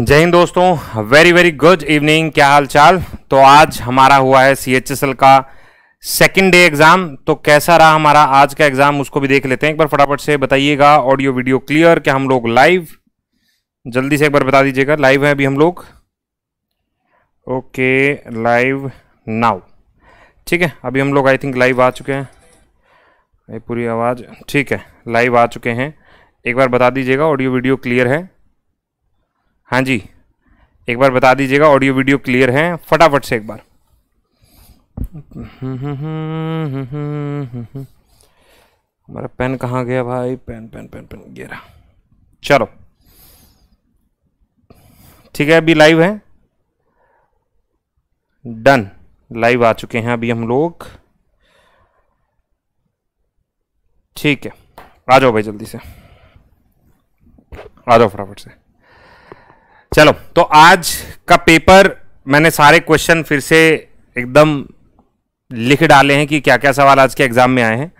जय हिंद दोस्तों very very good evening क्या हाल चाल तो आज हमारा हुआ है सी एच एस एल का सेकेंड डे एग्ज़ाम तो कैसा रहा हमारा आज का एग्ज़ाम उसको भी देख लेते हैं। एक बार फटाफट से बताइएगा ऑडियो वीडियो क्लियर क्या हम लोग लाइव जल्दी से एक बार बता दीजिएगा लाइव है अभी हम लोग। ओके लाइव नाउ ठीक है, अभी हम लोग आई थिंक लाइव आ चुके हैं। पूरी आवाज़, ठीक है लाइव आ चुके हैं। एक बार बता दीजिएगा ऑडियो वीडियो क्लियर है। हाँ जी। एक बार बता दीजिएगा ऑडियो वीडियो क्लियर है? फटाफट से एक बार। हमारा पेन कहाँ गया भाई? पेन पेन पेन पेन गिरा चलो। ठीक है, अभी लाइव है। डन लाइव आ चुके हैं अभी हम लोग। ठीक है। आ जाओ भाई जल्दी से। आ जाओ फटाफट से। चलो तो आज का पेपर मैंने सारे क्वेश्चन फिर से एकदम लिख डाले हैं कि क्या क्या सवाल आज के एग्ज़ाम में आए हैं।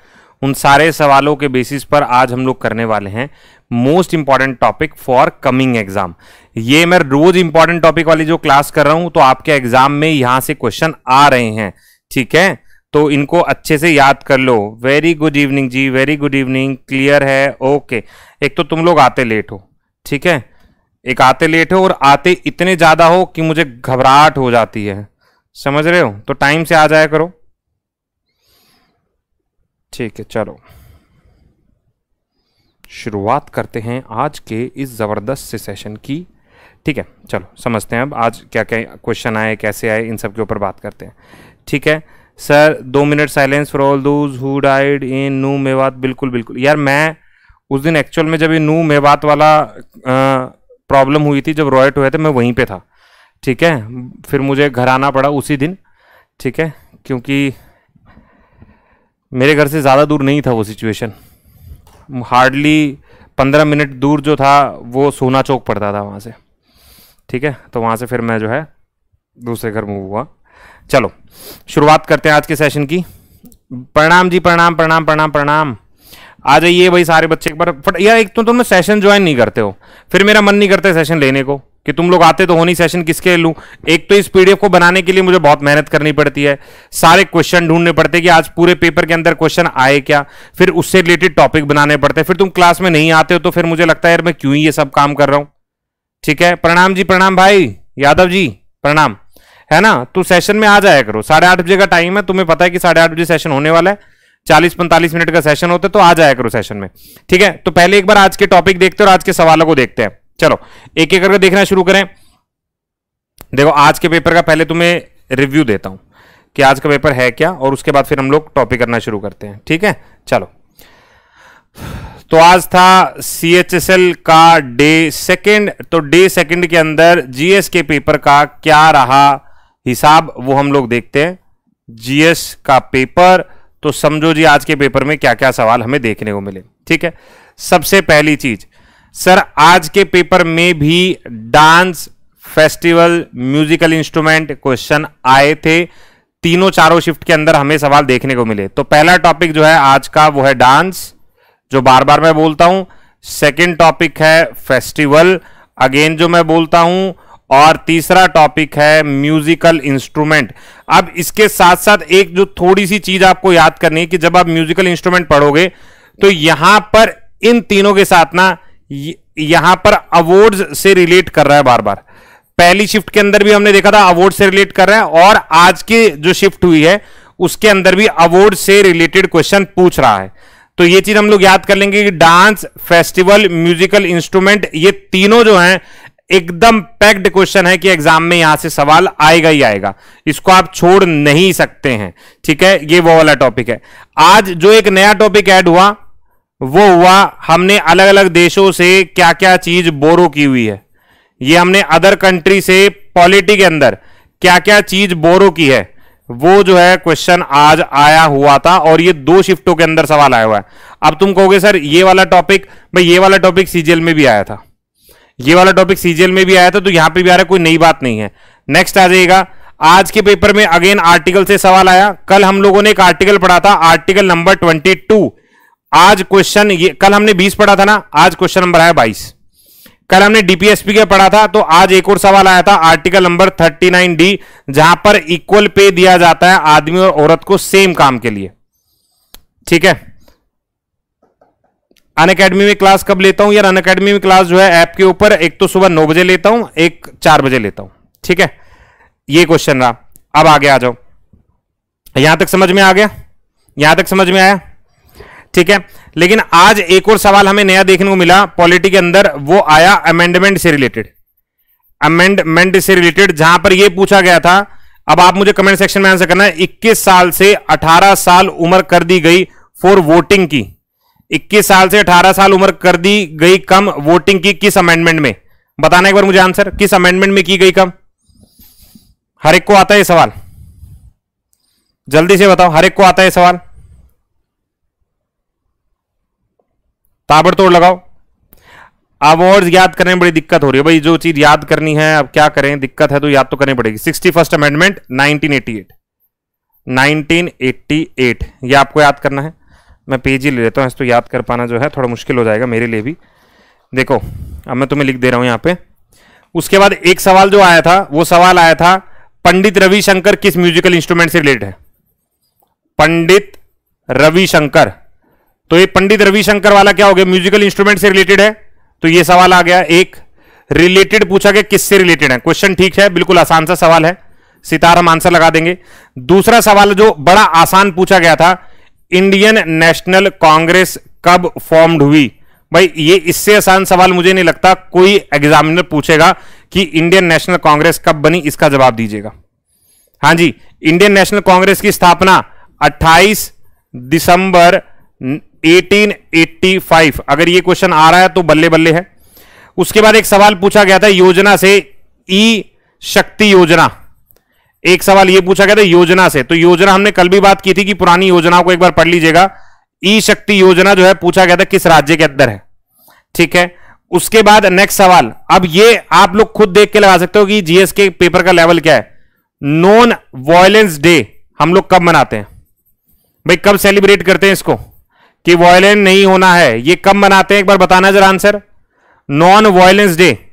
उन सारे सवालों के बेसिस पर आज हम लोग करने वाले हैं most important topic for coming exam ये मैं रोज इंपॉर्टेंट टॉपिक वाली जो क्लास कर रहा हूँ तो आपके एग्ज़ाम में यहाँ से क्वेश्चन आ रहे हैं, ठीक है? तो इनको अच्छे से याद कर लो। Very good evening ji very good evening clear है ओके एक तो तुम लोग आते लेट हो, ठीक है? एक आते लेट हो और आते इतने ज़्यादा हो कि मुझे घबराहट हो जाती है। समझ रहे हो? तो टाइम से आ जाया करो। ठीक है, चलो। शुरुआत करते हैं आज के इस ज़बरदस्त से सेशन की। ठीक है, चलो, समझते हैं अब आज क्या क्या क्वेश्चन आए, कैसे आए, इन सब के ऊपर बात करते हैं। ठीक है, सर, दो minute silence for all those who died in Nuh Mewat. बिल्कुल बिल्कुल। यार, मैं उस दिन एक्चुअल में जब ये नू मेवात वाला प्रॉब्लम हुई थी जब रॉयट हुए थे, मैं वहीं पे था। ठीक है? फिर मुझे घर आना पड़ा उसी दिन। ठीक है? क्योंकि मेरे घर से ज़्यादा दूर नहीं था वो सिचुएशन हार्डली पंद्रह मिनट दूर जो था, वो सोना चौक पड़ता था वहाँ से। ठीक है? तो वहाँ से फिर मैं जो है, दूसरे घर मूव हुआ। चलो, शुरुआत करते हैं आज के सेशन की। प्रणाम जी, प्रणाम प्रणाम प्रणाम प्रणाम। आ जाइए भाई सारे बच्चे एक बार, फट यार एक तो तुम सेशन ज्वाइन नहीं करते हो। फिर मेरा मन नहीं करता सेशन लेने को, कि तुम लोग आते तो हो नहीं सेशन किसके लूँ? एक तो इस पीडीएफ को बनाने के लिए मुझे बहुत मेहनत करनी पड़ती है। सारे क्वेश्चन ढूँढने पड़ते हैं कि आज पूरे पेपर के अंदर क्वेश्चन आए क्या? फिर उससे रिलेटेड टॉपिक बनाने पड़ते हैं। फिर तुम क्लास में नहीं आते हो तो फिर मुझे लगता है, यार, मैं क्यों ही ये सब काम कर रहा हूँ? ठीक है? प्रणाम जी, प्रणाम भाई। यादव जी, प्रणाम। है ना? तू सेशन में आ जाया करो। साढ़े आठ बजे का टाइम है, तुम्हें पता है कि साढ़े आठ बजे सेशन होने वाला है। चालीस पैंतालीस मिनट का सेशन होता है तो आ जाया करो सेशन में। ठीक है? तो पहले एक बार आज के टॉपिक देखते हैं और आज के सवालों को देखते हैं। चलो, एक एक करके देखना शुरू करें। देखो, आज के पेपर का पहले तुम्हें रिव्यू देता हूँ कि आज का पेपर है क्या, और उसके बाद फिर हम लोग टॉपिक करना शुरू करते हैं। ठीक है? चलो। तो आज था सी एच एस एल का डे सेकेंड तो डे सेकेंड के अंदर जीएस के पेपर का क्या रहा हिसाब, वो हम लोग देखते हैं। जीएस का पेपर तो समझो जी, आज के पेपर में क्या क्या सवाल हमें देखने को मिले। ठीक है? सबसे पहली चीज़, सर, आज के पेपर में भी dance festival, musical instrument question आए थे। तीनों चारों शिफ्ट के अंदर हमें सवाल देखने को मिले। तो पहला टॉपिक जो है, आज का वो है डांस, जो बार बार मैं बोलता हूँ। सेकेंड टॉपिक है फेस्टिवल। अगेन जो मैं बोलता हूँ और तीसरा टॉपिक है म्यूजिकल इंस्ट्रूमेंट अब इसके साथ साथ एक जो थोड़ी सी चीज़ आपको याद करनी है कि जब आप म्यूजिकल इंस्ट्रूमेंट पढ़ोगे तो यहाँ पर इन तीनों के साथ ना यहाँ पर अवार्ड्स से रिलेट कर रहा है बार बार पहली शिफ्ट के अंदर भी हमने देखा था अवार्ड से रिलेट कर रहा है और आज की जो शिफ्ट हुई है, उसके अंदर भी अवार्ड से रिलेटेड क्वेश्चन पूछ रहा है। तो ये चीज़ हम लोग याद कर लेंगे कि डांस फेस्टिवल म्यूजिकल इंस्ट्रूमेंट ये तीनों जो हैं एकदम पैक्ड क्वेश्चन है कि एग्ज़ाम में यहाँ से सवाल आएगा ही आएगा। इसको आप छोड़ नहीं सकते हैं। ठीक है? ये वो वाला टॉपिक है। आज जो एक नया टॉपिक ऐड हुआ, वो हुआ हमने अलग अलग देशों से क्या क्या चीज़ बोरो की हुई है। ये हमने अदर कंट्री से पॉलिटी के अंदर क्या क्या चीज़ बोरो की है। वो जो है क्वेश्चन आज आया हुआ था और ये दो शिफ्टों के अंदर सवाल आया हुआ है। अब तुम कहोगे, सर, ये वाला टॉपिक भाई, ये वाला टॉपिक सीजीएल में भी आया था। ये वाला टॉपिक सीजीएल में भी आया था तो यहाँ पे भी आ रहा है, कोई नई बात नहीं है। नेक्स्ट आ जाएगा आज के पेपर में अगेन आर्टिकल से सवाल आया। कल हम लोगों ने एक आर्टिकल पढ़ा था आर्टिकल नंबर ट्वेंटी टू आज क्वेश्चन ये, कल हमने बीस पढ़ा था ना, आज क्वेश्चन नंबर आया बाईस। कल हमने डीपीएसपी के पढ़ा था तो आज एक और सवाल आया था आर्टिकल नंबर 39 डी जहाँ पर इक्वल पे दिया जाता है आदमी और औरत को सेम काम के लिए। ठीक है? अन अकेडमी में क्लास कब लेता हूँ? यार, अन अकेडमी में क्लास जो है ऐप के ऊपर एक तो सुबह नौ बजे लेता हूँ, एक चार बजे लेता हूँ, ठीक है? ये क्वेश्चन रहा। अब आगे आ जाओ। यहाँ तक समझ में आ गया? यहाँ तक समझ में आया? ठीक है। लेकिन आज एक और सवाल हमें नया देखने को मिला। पॉलिटी के अंदर वो आया अमेंडमेंट से रिलेटेड अमेंडमेंट से रिलेटेड जहाँ पर यह पूछा गया था, अब आप मुझे कमेंट सेक्शन में आंसर करना है। 21 साल से 18 साल उम्र कर दी गई फॉर वोटिंग की। 21 साल से 18 साल उम्र कर दी गई कम वोटिंग की किस अमेंडमेंट में? बताना एक बार मुझे आंसर किस अमेंडमेंट में की गई कम? हर एक को आता है सवाल। जल्दी से बताओ, हर एक को आता है सवाल। ताबड़तोड़ लगाओ। अब और याद करने में बड़ी दिक्कत हो रही है। भाई, जो चीज़ याद करनी है, अब क्या करें? दिक्कत है तो याद तो करनी पड़ेगी। सिक्सटी फ़र्स्ट अमेंडमेंट 1988 1988 ये आपको याद करना है। मैं पेज ही ले लेता हूँ इसको याद कर पाना जो है, थोड़ा मुश्किल हो जाएगा मेरे लिए भी। देखो, अब मैं तुम्हें लिख दे रहा हूँ यहाँ पे। उसके बाद एक सवाल जो आया था, वो सवाल आया था, पंडित रविशंकर किस म्यूजिकल इंस्ट्रूमेंट से रिलेटेड है? पंडित रविशंकर। तो ये पंडित रविशंकर वाला क्या हो गया? म्यूजिकल इंस्ट्रूमेंट से रिलेटेड है। तो ये सवाल आ गया एक। रिलेटेड पूछा गया किससे रिलेटेड है? क्वेश्चन ठीक है, बिल्कुल आसान सा सवाल है। सितार हम आंसर लगा देंगे। दूसरा सवाल जो बड़ा आसान पूछा गया था इंडियन नेशनल कांग्रेस कब फॉर्म्ड हुई? भाई, ये इससे आसान सवाल मुझे नहीं लगता। कोई एग्जामिनर पूछेगा कि इंडियन नेशनल कांग्रेस कब बनी, इसका जवाब दीजिएगा। हाँ जी इंडियन नेशनल कांग्रेस की स्थापना 28 दिसंबर 1885 अगर ये क्वेश्चन आ रहा है तो बल्ले बल्ले है। उसके बाद एक सवाल पूछा गया था योजना से ई शक्ति योजना। एक सवाल ये पूछा गया था योजना से। तो योजना हमने कल भी बात की थी कि पुरानी योजनाओं को एक बार पढ़ लीजिएगा। ई शक्ति योजना जो है पूछा गया था किस राज्य के अंदर है। ठीक है? उसके बाद नेक्स्ट सवाल। अब ये आप लोग खुद देख के लगा सकते हो कि जीएस के पेपर का लेवल क्या है। नॉन वायलेंस डे हम लोग कब मनाते हैं? भाई, कब सेलिब्रेट करते हैं इसको? कि वायलेंट नहीं होना है, ये कब मनाते हैं? एक बार बताना जरा आंसर नॉन वायलेंस डे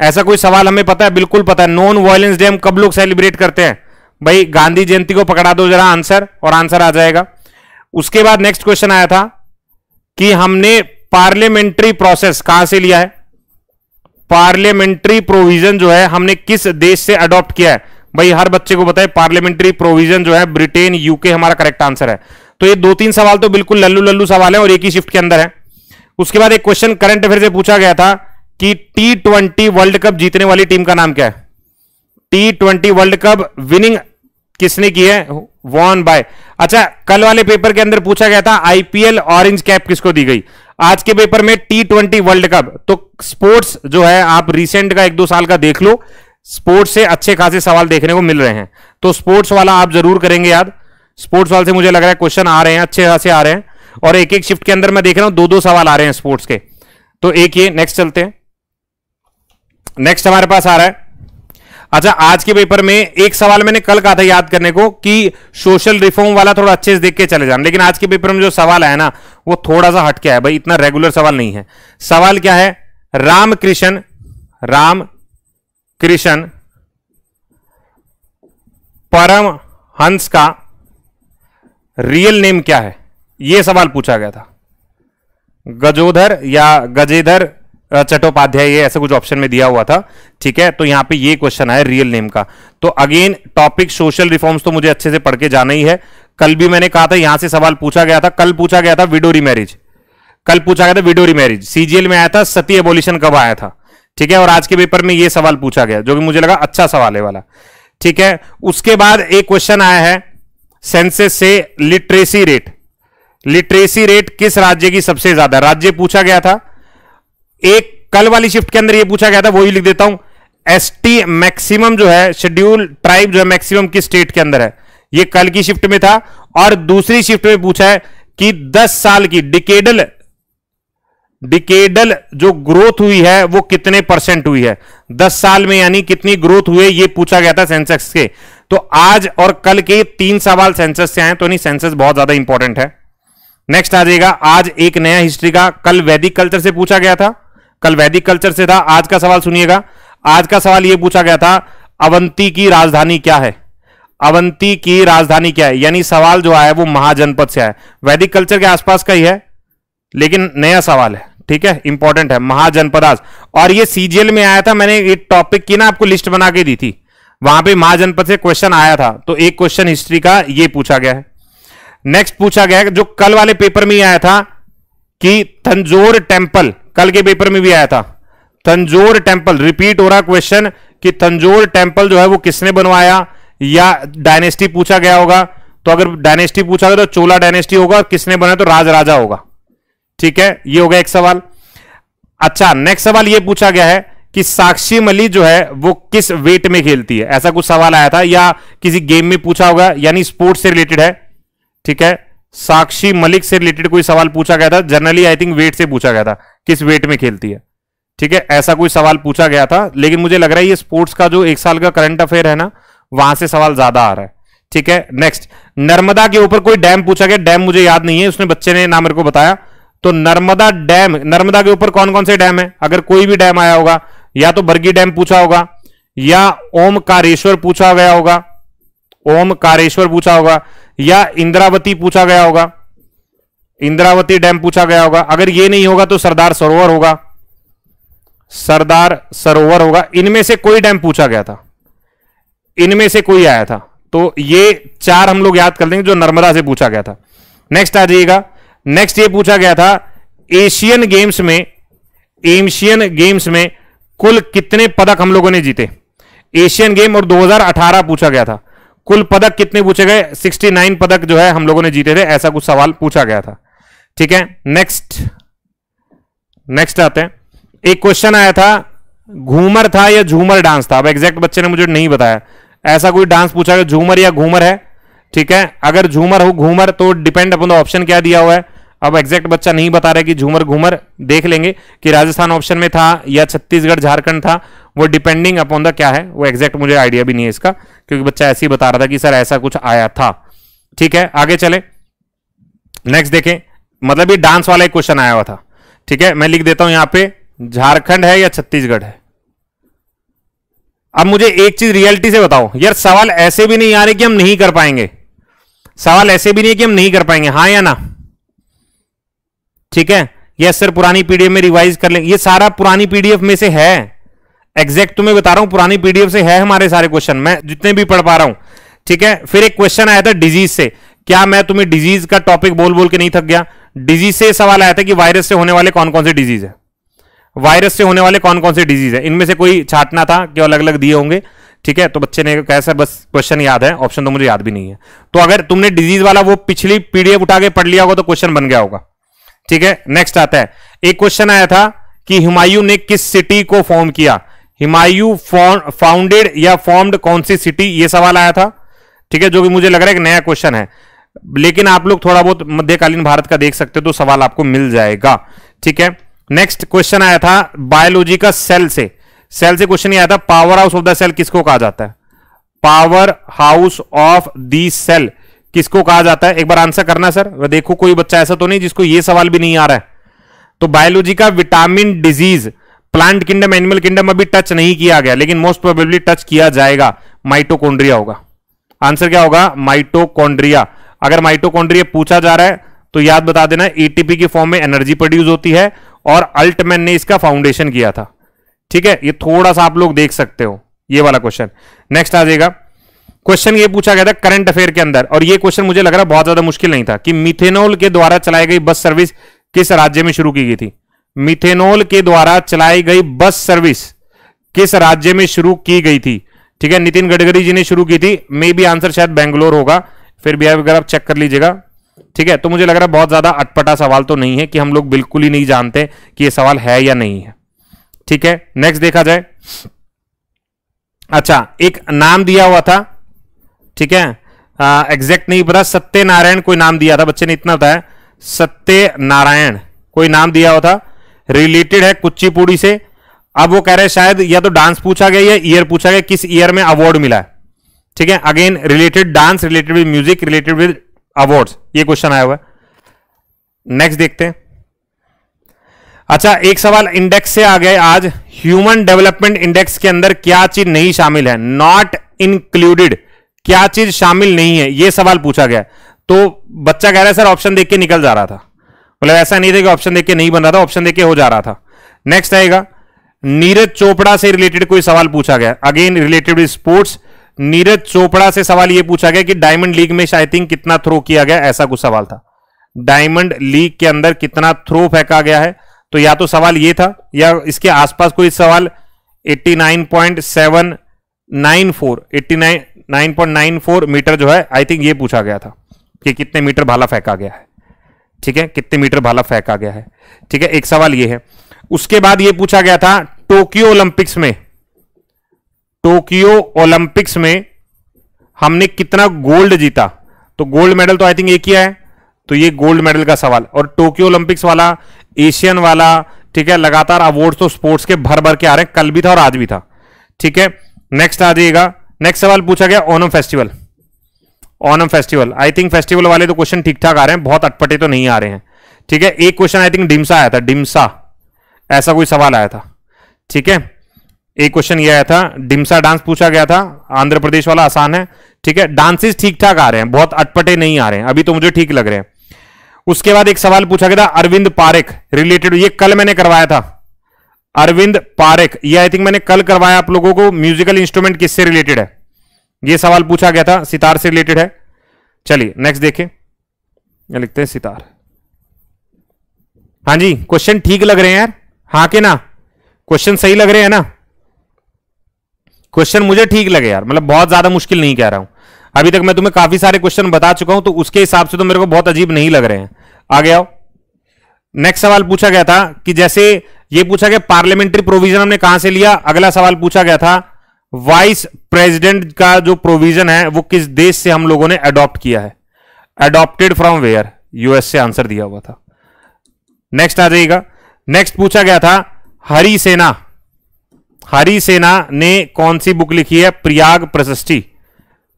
ऐसा कोई सवाल हमें पता है? बिल्कुल पता है। नॉन वायलेंस डे हम कब लोग सेलिब्रेट करते हैं? भाई, गांधी जयंती को पकड़ा दो जरा आंसर और आंसर आ जाएगा। उसके बाद नेक्स्ट क्वेश्चन आया था कि हमने पार्लियामेंट्री प्रोसेस कहाँ से लिया है? पार्लियामेंट्री प्रोविज़न जो है, हमने किस देश से अडॉप्ट किया है? भाई, हर बच्चे को बताए पार्लियामेंट्री प्रोविज़न जो है ब्रिटेन यूके हमारा करेक्ट आंसर है। तो ये दो तीन सवाल तो बिल्कुल लल्लू लल्लू सवाल है, और एक ही शिफ्ट के अंदर है। उसके बाद एक क्वेश्चन करंट अफेयर से पूछा गया था कि टी ट्वेंटी वर्ल्ड कप जीतने वाली टीम का नाम क्या है? T twenty world cup winning किसने की है? वॉन बाय अच्छा कल वाले पेपर के अंदर पूछा गया था आईपीएल ऑरेंज कैप किसको दी गई? आज के पेपर में टी ट्वेंटी वर्ल्ड कप तो स्पोर्ट्स जो है, आप रिसेंट का एक दो साल का देख लो। स्पोर्ट्स से अच्छे खासे सवाल देखने को मिल रहे हैं। तो स्पोर्ट्स वाला आप ज़रूर करेंगे याद। स्पोर्ट्स वाले से मुझे लग रहा है क्वेश्चन आ रहे हैं, अच्छे खासे आ रहे हैं। और एक एक शिफ्ट के अंदर मैं देख रहा हूँ दो दो सवाल आ रहे हैं स्पोर्ट्स के। तो एक ये नेक्स्ट चलते हैं। नेक्स्ट हमारे पास आ रहा है। अच्छा आज के पेपर में एक सवाल मैंने कल कहा था याद करने को कि सोशल रिफॉर्म वाला थोड़ा अच्छे से देख के चले जाना। लेकिन आज के पेपर में जो सवाल है ना, वो थोड़ा सा हटके है भाई, इतना रेगुलर सवाल नहीं है। सवाल क्या है? राम कृष्ण राम कृष्ण परम हंस का रियल नेम क्या है? यह सवाल पूछा गया था। गजोधर या गजेधर चट्टोपाध्याय, ये ऐसा कुछ ऑप्शन में दिया हुआ था। ठीक है? तो यहाँ पे ये क्वेश्चन आया रियल नेम का। तो अगेन टॉपिक सोशल रिफॉर्म्स तो मुझे अच्छे से पढ़ के जाना ही है। कल भी मैंने कहा था, यहाँ से सवाल पूछा गया था। कल पूछा गया था विडोरी मैरिज कल पूछा गया था विडोरी मैरिज सीजीएल में आया था, सती एबोलिशन कब आया था? ठीक है? और आज के पेपर में यह सवाल पूछा गया, जो कि मुझे लगा अच्छा सवाल है वाला। ठीक है? उसके बाद एक क्वेश्चन आया है सेंसेस से लिटरेसी रेट लिटरेसी रेट किस राज्य की सबसे ज़्यादा? राज्य पूछा गया था एक कल वाली शिफ्ट के अंदर यह पूछा गया था, वही लिख देता हूँ। एसटी मैक्सिमम जो है शेड्यूल ट्राइब जो है मैक्सिमम किस स्टेट के अंदर है? यह कल की शिफ्ट में था और दूसरी शिफ्ट में पूछा है कि 10 साल की डिकेडल डिकेडल जो ग्रोथ हुई है, वो कितने परसेंट हुई है? 10 साल में यानी कितनी ग्रोथ हुई है, ये पूछा गया था सेंसेक्स के। तो आज और कल के तीन सवाल सेंसस से आए तो नहीं सेंसस बहुत ज़्यादा इंपॉर्टेंट है। नेक्स्ट आ जाएगा, आज एक नया हिस्ट्री का कल वैदिक कल्चर से पूछा गया था। कल वैदिक कल्चर से था। आज का सवाल सुनिएगा। आज का सवाल यह पूछा गया था, अवंती की राजधानी क्या है? अवंती की राजधानी क्या है? यानी सवाल जो आया वो महाजनपद से आया। वैदिक कल्चर के आसपास का ही है, लेकिन नया सवाल है। ठीक है? इंपॉर्टेंट है। महाजनपदास और ये सीजीएल में आया था, मैंने एक टॉपिक की ना आपको लिस्ट बना के दी थी। वहाँ पे महाजनपद से क्वेश्चन आया था। तो एक क्वेश्चन हिस्ट्री का ये पूछा गया है। नेक्स्ट पूछा गया है, जो कल वाले पेपर में आया था कि तंजोर टेंपल कल के पेपर में भी आया था। तंजोर टेंपल रिपीट हो रहा क्वेश्चन कि तंजोर टेंपल जो है वो किसने बनवाया? या डायनेस्टी पूछा गया होगा। तो अगर डायनेस्टी पूछा गया तो चोला डायनेस्टी होगा किसने बनाया तो राज राजा होगा। ठीक है? ये हो गया एक सवाल। अच्छा नेक्स्ट सवाल ये पूछा गया है कि साक्षी मलिक जो है वो किस वेट में खेलती है? ऐसा कुछ सवाल आया था या किसी गेम में पूछा होगा, यानी स्पोर्ट्स से रिलेटेड है। ठीक है? साक्षी मलिक से रिलेटेड कोई सवाल पूछा गया था। जनरली आई थिंक वेट से पूछा गया था, किस वेट में खेलती है। ठीक है? ऐसा कोई सवाल पूछा गया था, लेकिन मुझे लग रहा है ये स्पोर्ट्स का जो एक साल का करंट अफेयर है ना, वहाँ से सवाल ज़्यादा आ रहा है। ठीक है? नेक्स्ट नर्मदा के ऊपर कोई डैम पूछा गया डैम मुझे याद नहीं है, उसने बच्चे ने नाम मेरे को बताया। तो नर्मदा डैम नर्मदा के ऊपर कौन कौन से डैम है? अगर कोई भी डैम आया होगा, या तो बर्गी डैम पूछा होगा, या ओमकारेश्वर पूछा गया होगा, ओमकारेश्वर पूछा होगा या इंद्रावती पूछा गया होगा, इंद्रावती डैम पूछा गया होगा। अगर ये नहीं होगा तो सरदार सरोवर होगा। सरदार सरोवर होगा। इनमें से कोई डैम पूछा गया था। इनमें से कोई आया था। तो ये चार हम लोग याद कर लेंगे जो नर्मदा से पूछा गया था। नेक्स्ट आ जाइएगा। नेक्स्ट ये पूछा गया था एशियन गेम्स में एशियन गेम्स में कुल कितने पदक हम लोगों ने जीते? एशियन गेम और 2018 पूछा गया था। कुल पदक कितने पूछे गए? 69 पदक जो है हम लोगों ने जीते थे, ऐसा कुछ सवाल पूछा गया था। ठीक है नेक्स्ट नेक्स्ट आते हैं। एक क्वेश्चन आया था, घूमर था या झूमर डांस था? अब एग्जैक्ट बच्चे ने मुझे नहीं बताया। ऐसा कोई डांस पूछा गया, झूमर या घूमर है? ठीक है, अगर झूमर हो, घूमर तो डिपेंड अपन ऑप्शन क्या दिया हुआ है? अब एग्जैक्ट बच्चा नहीं बता रहा कि झूमर घूमर, देख लेंगे कि राजस्थान ऑप्शन में था या छत्तीसगढ़, झारखंड था, वो डिपेंडिंग अपॉन द क्या है, वो एग्जैक्ट मुझे आइडिया भी नहीं है इसका, क्योंकि बच्चा ऐसे ही बता रहा था कि सर ऐसा कुछ आया था। ठीक है, आगे चले। नेक्स्ट देखें मतलब ये डांस वाला एक क्वेश्चन आया हुआ था। ठीक है, मैं लिख देता हूँ यहाँ पे, झारखंड है या छत्तीसगढ़ है? अब मुझे एक चीज़ रियलिटी से बताओ, यार सवाल ऐसे भी नहीं आ रहे कि हम नहीं कर पाएँगे। सवाल ऐसे भी नहीं है कि हम नहीं कर पाएँगे हाँ या ना? ठीक है? यस सर पुरानी पीडीएफ में रिवाइज कर लेंगे ये सारा पुरानी पीडीएफ में से है। एग्जैक्ट तुम्हें बता रहा हूँ, पुरानी पीडीएफ से है हमारे सारे क्वेश्चन मैं जितने भी पढ़ पा रहा हूँ, ठीक है? फिर एक क्वेश्चन आया था डिज़ीज़ से। क्या मैं तुम्हें डिज़ीज़ का टॉपिक बोल बोल के नहीं थक गया? डिज़ीज़ से सवाल आया था कि वायरस से होने वाले कौन कौन से डिज़ीज़ है? वायरस से होने वाले कौन कौन से डिज़ीज़ है? इनमें से कोई छाटना था कि अलग अलग दिए होंगे? ठीक है? तो बच्चे ने कैसा बस क्वेश्चन याद है। ऑप्शन तो मुझे याद भी नहीं है। तो अगर तुमने डिज़ीज़ वाला वो पिछली पीडीएफ उठा के पढ़ लिया होगा तो क्वेश्चन बन गया होगा। ठीक है? नेक्स्ट आता है। एक क्वेश्चन आया था कि हिमायू ने किस सिटी को फॉर्म किया? हिमायू फाउंडेड या फॉर्म्ड कौन सी सिटी ये सवाल आया था। ठीक है? जो कि मुझे लग रहा है एक नया क्वेश्चन है। लेकिन आप लोग थोड़ा बहुत मध्यकालीन भारत का देख सकते हो तो सवाल आपको मिल जाएगा। ठीक है? नेक्स्ट क्वेश्चन आया था बायोलॉजी का सेल से। सेल से क्वेश्चन आया था power house of the cell किसको कहा जाता है? Power house of the cell किसको कहा जाता है? एक बार आंसर करना सर देखो, कोई बच्चा ऐसा तो नहीं जिसको ये सवाल भी नहीं आ रहा है। तो बायोलॉजी का vitamin disease plant kingdom animal kingdom अभी टच नहीं किया गया, लेकिन मोस्ट प्रोबेबली टच किया जाएगा। माइटोकॉन्ड्रिया होगा। आंसर क्या होगा? माइटोकॉन्ड्रिया अगर माइटोकॉन्ड्रिया पूछा जा रहा है तो याद बता देना एटीपी के फॉर्म में एनर्जी प्रोड्यूस होती है, और अल्टमैन ने इसका फाउंडेशन किया था। ठीक है? ये थोड़ा सा आप लोग देख सकते हो, ये वाला क्वेश्चन नेक्स्ट आ जाएगा। क्वेश्चन ये पूछा गया था करंट अफेयर के अंदर, और ये क्वेश्चन मुझे लग रहा बहुत ज़्यादा मुश्किल नहीं था कि मिथेनॉल के द्वारा चलाई गई बस सर्विस किस राज्य में शुरू की गई थी? मिथेनॉल के द्वारा चलाई गई बस सर्विस किस राज्य में शुरू की गई थी? ठीक है, नितिन गडकरी जी ने शुरू की थी, मे बी आंसर शायद बेंगलोर होगा, फिर भी अगर आप चेक कर लीजिएगा। ठीक है तो मुझे लग रहा है बहुत ज़्यादा अटपटा सवाल तो नहीं है कि हम लोग बिल्कुल ही नहीं जानते कि ये सवाल है या नहीं है। ठीक है नेक्स्ट देखा जाए। अच्छा एक नाम दिया हुआ था ठीक है? एग्जैक्ट नहीं पता सत्य नारायण कोई नाम दिया था, बच्चे ने इतना बताया। सत्य नारायण कोई नाम दिया हुआ था। रिलेटेड है कुच्चीपुड़ी से। अब वो कह रहे हैं शायद या तो डांस पूछा गया या ईयर पूछा गया, किस ईयर में अवार्ड मिला है। ठीक है? Again related dance related with music related with awards ये क्वेश्चन आया हुआ है। नेक्स्ट देखते हैं। अच्छा एक सवाल इंडेक्स से आ गए आज। ह्यूमन डेवलपमेंट इंडेक्स के अंदर क्या चीज़ नहीं शामिल है? नॉट इंक्लूडेड क्या चीज़ शामिल नहीं है? यह सवाल पूछा गया। तो बच्चा कह रहा है, सर ऑप्शन देख के निकल जा रहा था। मतलब ऐसा नहीं था कि ऑप्शन देख के नहीं बन रहा था ऑप्शन देख के हो जा रहा था। नेक्स्ट आएगा। नीरज चोपड़ा से रिलेटेड कोई सवाल पूछा गया। Again related sports Neeraj Chopra से सवाल यह पूछा गया कि डायमंड लीग में आई थिंक कितना थ्रो किया गया, ऐसा कुछ सवाल था। डायमंड लीग के अंदर कितना थ्रो फेंका गया है? तो या तो सवाल ये था, या इसके आसपास कोई सवाल? 89.794 89 9.94 मीटर जो है आई थिंक ये पूछा गया था कि कितने मीटर भाला फेंका गया है। ठीक है? कितने मीटर भाला फेंका गया है? ठीक है? एक सवाल ये है। उसके बाद ये पूछा गया था, टोक्यो ओलंपिक्स में, टोक्यो ओलंपिक्स में हमने कितना गोल्ड जीता? तो गोल्ड मेडल तो आई थिंक एक ही है। तो ये गोल्ड मेडल का सवाल। और टोक्यो ओलंपिक्स वाला, एशियन वाला, ठीक है, लगातार अवार्ड तो स्पोर्ट्स के भर भर के आ रहे हैं। कल भी था और आज भी था। ठीक है? नेक्स्ट आ जाइएगा। नेक्स्ट सवाल पूछा गया Onam festival Onam festival I think festival वाले तो क्वेश्चन ठीक ठाक आ रहे हैं, बहुत अटपटे तो नहीं आ रहे हैं। ठीक है, एक क्वेश्चन आई थिंक डिम्सा आया था डिम्सा ऐसा कोई सवाल आया था। ठीक है, एक क्वेश्चन ये आया था डिम्सा डांस पूछा गया था, आंध्र प्रदेश वाला आसान है। ठीक है डांसेस ठीक ठाक आ रहे हैं, बहुत अटपटे नहीं आ रहे हैं, अभी तो मुझे ठीक लग रहे हैं। उसके बाद एक सवाल पूछा गया था अरविंद पारेख रिलेटेड ये कल मैंने करवाया था। अरविंद पारेख, ये आई थिंक मैंने कल करवाया आप लोगों को म्यूजिकल इंस्ट्रूमेंट किससे रिलेटेड है? ये सवाल पूछा गया था, सितार से रिलेटेड है। चलिए नेक्स्ट देखें। लिखते हैं सितार। हाँ जी क्वेश्चन ठीक लग रहे हैं यार। हाँ के ना? क्वेश्चन सही लग रहे हैं ना? क्वेश्चन मुझे ठीक लगे यार मतलब बहुत ज़्यादा मुश्किल नहीं कह रहा हूँ। अभी तक मैं तुम्हें काफ़ी सारे क्वेश्चन बता चुका हूँ तो उसके हिसाब से तो मेरे को बहुत अजीब नहीं लग रहे हैं। आगे आओ। नेक्स्ट सवाल पूछा गया था कि जैसे ये पूछा गया पार्लियामेंट्री प्रोविज़न हमने कहाँ से लिया? अगला सवाल पूछा गया था वाइस प्रेसिडेंट का जो प्रोविज़न है, वो किस देश से हम लोगों ने अडॉप्ट किया है? अडॉप्टेड फ्रॉम वेयर यूएस से आंसर दिया हुआ था। नेक्स्ट आ जाइएगा। नेक्स्ट पूछा गया था, हरी सेना हरी सेना ने कौन सी बुक लिखी है? प्रयाग प्रशस्ति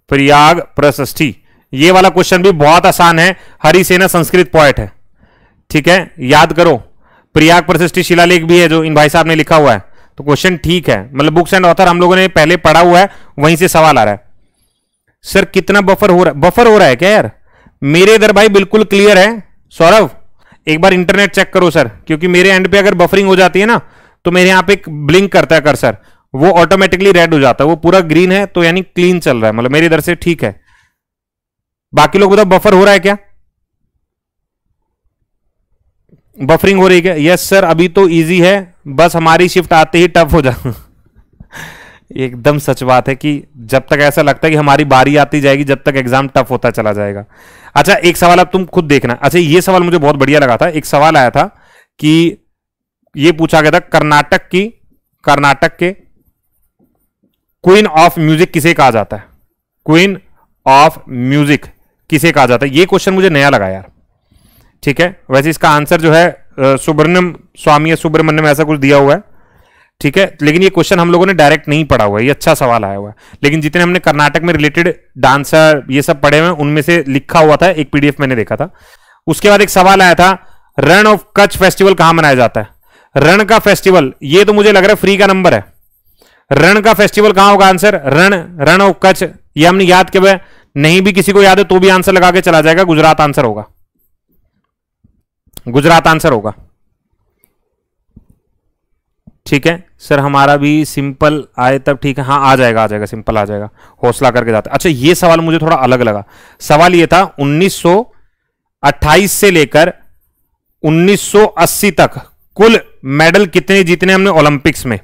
प्रयाग प्रशस्ति। ये वाला क्वेश्चन भी बहुत आसान है। हरी सेना संस्कृत पॉइंट है। ठीक है? याद करो, प्रयाग प्रशस्ति शिलालेख भी है जो इन भाई साहब ने लिखा हुआ है। तो क्वेश्चन ठीक है मतलब बुक्स एंड ऑथर हम लोगों ने पहले पढ़ा हुआ है, वहीं से सवाल आ रहा है। सर कितना बफर हो रहा है बफर हो रहा है क्या यार? मेरे इधर भाई बिल्कुल क्लियर है, सौरभ। एक बार इंटरनेट चेक करो सर क्योंकि मेरे एंड पे अगर बफरिंग हो जाती है ना तो मेरे यहाँ पे एक ब्लिंक करता है कर्सर वो ऑटोमेटिकली रेड हो जाता है, वो पूरा ग्रीन है तो यानी क्लीन चल रहा है मतलब मेरी इधर से ठीक है। बाकी लोग बताओ बफर हो रहा है क्या? बफरिंग हो रही है यस सर अभी तो इजी है। बस हमारी शिफ्ट आते ही टफ हो जा एकदम सच बात है कि जब तक ऐसा लगता है कि हमारी बारी आती जाएगी, जब तक एग्ज़ाम टफ होता चला जाएगा। अच्छा एक सवाल अब तुम खुद देखना। अच्छा ये सवाल मुझे बहुत बढ़िया लगा था। एक सवाल आया था कि ये पूछा गया था, कर्नाटक की कर्नाटक के क्वीन ऑफ़ म्यूज़िक किसे कहा जाता है? क्वीन ऑफ़ म्यूज़िक किसे कहा जाता है? ये क्वेश्चन मुझे नया लगा यार। ठीक है? वैसे इसका आंसर जो है सुब्रमण्यम स्वामी या सुब्रमण्यम ऐसा कुछ दिया हुआ है। ठीक है? लेकिन ये क्वेश्चन हम लोगों ने डायरेक्ट नहीं पढ़ा हुआ है। ये अच्छा सवाल आया हुआ है। लेकिन जितने हमने कर्नाटक में रिलेटेड डांसर ये सब पढ़े हुए उनमें से लिखा हुआ था, एक पीडीएफ मैंने देखा था। उसके बाद एक सवाल आया था, रण ऑफ़ कच्छ फेस्टिवल कहाँ मनाया जाता है? रण का फेस्टिवल, ये तो मुझे लग रहा है फ्री का नंबर है। रण का फेस्टिवल कहाँ होगा answer Rann Rann of Kutch, ये हमने याद किया नहीं भी किसी को याद है तो भी आंसर लगा के चला जाएगा, गुजरात आंसर होगा। गुजरात आंसर होगा। ठीक है? सर, हमारा भी सिंपल आए तब ठीक है। हाँ आ जाएगा आ जाएगा, सिंपल आ जाएगा। हौसला करके जाते। अच्छा ये सवाल मुझे थोड़ा अलग लगा। सवाल ये था 1928 से लेकर 1980 तक कुल मेडल कितने जीतने हमने ओलंपिक्स में?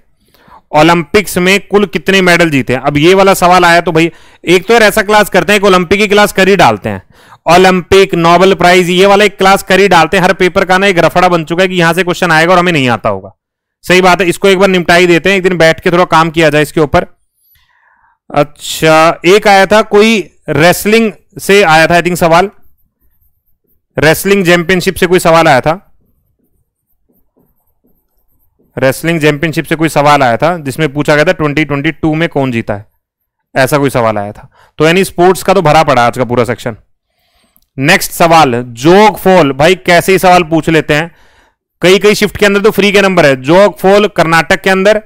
ओलंपिक्स में कुल कितने मेडल जीते हैं? अब ये वाला सवाल आया तो भाई, एक तो यार ऐसा क्लास करते हैं कि ओलंपिक की क्लास कर ही डालते हैं। ओलंपिक नोबल प्राइज ये वाला एक क्लास कर ही डालते हैं। हर पेपर का ना एक रफड़ा बन चुका है कि यहाँ से क्वेश्चन आएगा और हमें नहीं आता होगा। सही बात है, इसको एक बार निपटाई देते हैं। एक दिन बैठ के थोड़ा काम किया जाए इसके ऊपर। अच्छा एक आया था, कोई रेसलिंग से आया था आई थिंक सवाल। रेसलिंग चैंपियनशिप से कोई सवाल आया था। रेसलिंग चैंपियनशिप से कोई सवाल आया था, जिसमें पूछा गया था 2022 में कौन जीता है। ऐसा कोई सवाल आया था। तो यानी स्पोर्ट्स का तो भरा पड़ा आज का पूरा सेक्शन नेक्स्ट सवाल, जोग फॉल। भाई, कैसे ही सवाल पूछ लेते हैं। कई कई शिफ्ट के अंदर तो फ्री के नंबर है। जोग फोल, कर्नाटक के अंदर।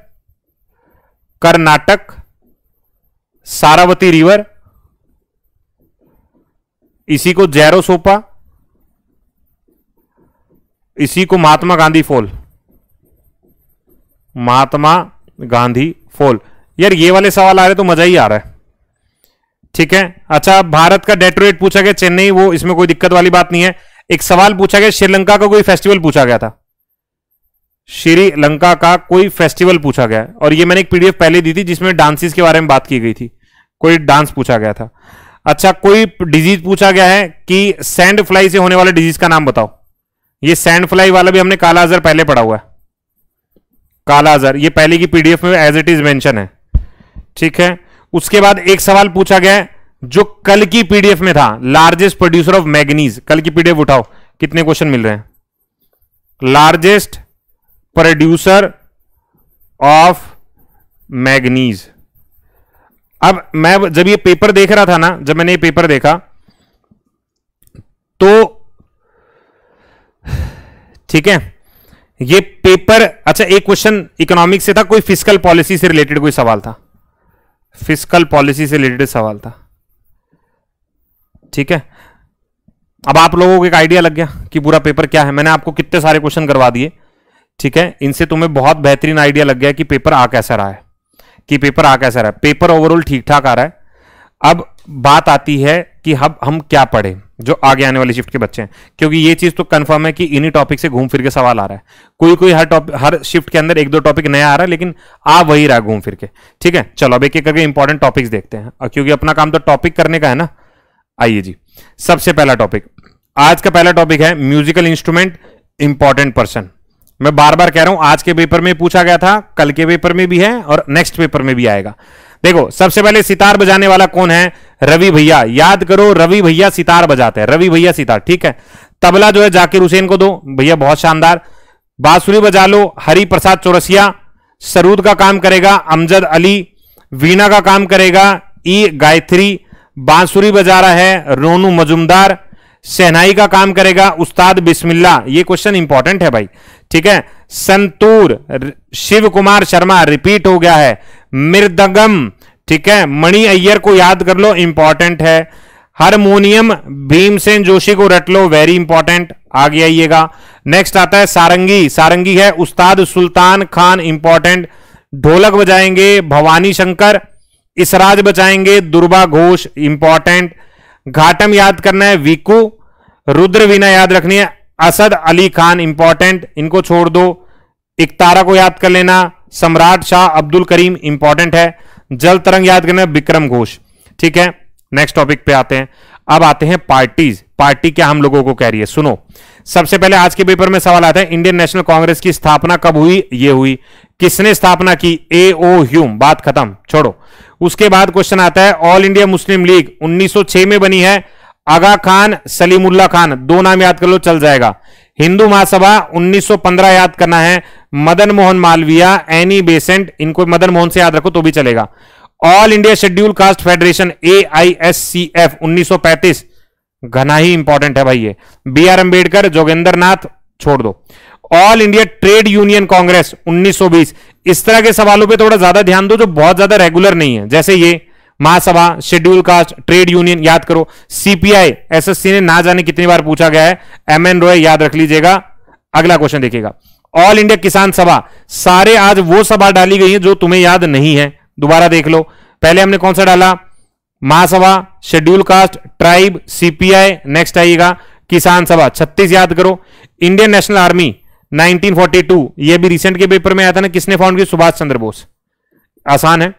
कर्नाटक, सारावती रिवर इसी को जैरो सोपा। इसी को महात्मा गांधी फॉल। महात्मा गांधी फॉल। यार, ये वाले सवाल आ रहे तो मज़ा ही आ रहा है। ठीक है? अच्छा भारत का डेटोरेट पूछा गया, चेन्नई, वो इसमें कोई दिक्कत वाली बात नहीं है। एक सवाल पूछा गया, श्रीलंका का कोई फेस्टिवल पूछा गया था? श्रीलंका का कोई फेस्टिवल पूछा गया। और ये मैंने एक पीडीएफ पहले दी थी, जिसमें डांसिस के बारे में बात की गई थी। कोई डांस पूछा गया था। अच्छा कोई डिज़ीज़ पूछा गया है कि सैंड फ्लाई से होने वाले डिज़ीज़ का नाम बताओ। ये सैंड फ्लाई वाला भी हमने काला अजर पहले पढ़ा हुआ है। काला अजर ये पहले की पीडीएफ में एज इट इज़ मेंशन है। ठीक है? उसके बाद एक सवाल पूछा गया जो कल की पीडीएफ में था लार्जेस्ट प्रोड्यूसर ऑफ़ मैग्नीज कल की पीडीएफ उठाओ, कितने क्वेश्चन मिल रहे हैं? लार्जेस्ट प्रोड्यूसर ऑफ़ मैग्नीज अब मैं जब ये पेपर देख रहा था ना, जब मैंने ये पेपर देखा तो ठीक है, ये पेपर अच्छा एक क्वेश्चन इकोनॉमिक्स से था, कोई फ़िज़िकल पॉलिसी से रिलेटेड कोई सवाल था? फ़िज़िकल पॉलिसी से रिलेटेड सवाल था। ठीक है? अब आप लोगों को एक आइडिया लग गया कि पूरा पेपर क्या है। मैंने आपको कितने सारे क्वेश्चन करवा दिए। ठीक है? इनसे तुम्हें बहुत बेहतरीन आइडिया लग गया कि पेपर आ कैसा रहा है। कि पेपर आ कैसा रहा है। पेपर ओवरऑल ठीक ठाक आ रहा है। अब बात आती है कि हम हम क्या पढ़े। जो आगे आने वाली शिफ्ट के बच्चे हैं। क्योंकि ये चीज़ तो कंफर्म है कि इन्हीं टॉपिक से घूम फिर के सवाल आ रहा है। कोई कोई हर टॉपिक हर शिफ्ट के अंदर एक दो टॉपिक नया आ रहा है, लेकिन आ वही रहा घूम फिर के। ठीक है? चलो, अब एक एक करके इंपॉर्टेंट टॉपिक्स देखते हैं। और क्योंकि अपना काम तो टॉपिक करने का है ना? आइए जी। सबसे पहला टॉपिक आज का पहला टॉपिक है म्यूजिकल इंस्ट्रूमेंट इंपॉर्टेंट पर्सन मैं बार बार कह रहा हूँ, आज के पेपर में पूछा गया था, कल के पेपर में भी है और नेक्स्ट पेपर में भी आएगा। देखो, सबसे पहले सितार बजाने वाला कौन है? रवि भैया। याद करो, रवि भैया सितार बजाते हैं। रवि भैया सितार, ठीक है? तबला जो है, जाकिर हुसैन को दो। भैया, बहुत शानदार। बांसुरी बजा लो हरि प्रसाद चौरसिया। सरूद का काम करेगा, अमजद अली। वीणा का काम करेगा, ई गायत्री। बांसुरी बजा रहा है, रोनू मजुमदार। शहनाई का काम करेगा, उस्ताद बिस्मिल्ला ये क्वेश्चन इंपॉर्टेंट है भाई। ठीक है? संतूर शिव कुमार शर्मा रिपीट हो गया है। मृदगम ठीक है? मणि अय्यर को याद कर लो इंपॉर्टेंट है। हारमोनियम, भीमसेन जोशी को रट लो वेरी इंपॉर्टेंट आगे आइएगा। नेक्स्ट आता है सारंगी सारंगी है उस्ताद सुल्तान खान इंपॉर्टेंट ढोलक बजाएँगे, भवानी शंकर, इसराज बचाएँगे दुर्बा घोष इंपॉर्टेंट घाटम याद करना है, वीकू। रुद्र वीना याद रखनी है। असद अली खान इंपॉर्टेंट इनको छोड़ दो। इकतारा को याद कर लेना। सम्राट शाह अब्दुल करीम इंपॉर्टेंट है। जल तरंग याद करना है विक्रम घोष। ठीक है नेक्स्ट टॉपिक पे आते हैं। अब आते हैं पार्टीज़ पार्टी क्या हम लोगों को कह रही है? सुनो। सबसे पहले आज के पेपर में सवाल आता है इंडियन नेशनल कांग्रेस की स्थापना कब हुई? ये हुई। किसने स्थापना की? ए ओ ह्यूम बात खत्म। छोड़ो। उसके बाद क्वेश्चन आता है ऑल इंडिया मुस्लिम लीग 1906 में बनी है। आगा खान, सलीमुल्ला खान, दो नाम याद कर लो, चल जाएगा। हिंदू महासभा 1915 याद करना है। मदन मोहन मालविया एनी बेसेंट इनको मदन मोहन से याद रखो तो भी चलेगा। All India schedule caste federation A I S C F उन्नीस सौ पैंतीस। घना ही इंपॉर्टेंट है भाई ये। बी आर अंबेडकर जोगेंद्र छोड़ दो। All India trade union congress 1920 इस तरह के सवालों पे थोड़ा ज़्यादा ध्यान दो जो बहुत ज़्यादा रेगुलर नहीं है। जैसे ये, Mahasabha schedule caste trade union याद करो सीपीआई एसएससी ने ना जाने कितनी बार पूछा गया है। एम एन रॉय याद रख लीजिएगा। अगला क्वेश्चन देखिएगा। ऑल इंडिया किसान सभा सारे आज वो सभा डाली गई है जो तुम्हें याद नहीं है। दोबारा देख लो। पहले हमने कौन सा डाला? Mahasabha schedule caste tribe CPI next आइएगा। किसान सभा छत्तीस याद करो। इंडियन नेशनल आर्मी 1942 ये भी रिसेंट के पेपर में आया था ना, किसने फाउंड की सुभाष चंद्र बोस। आसान है।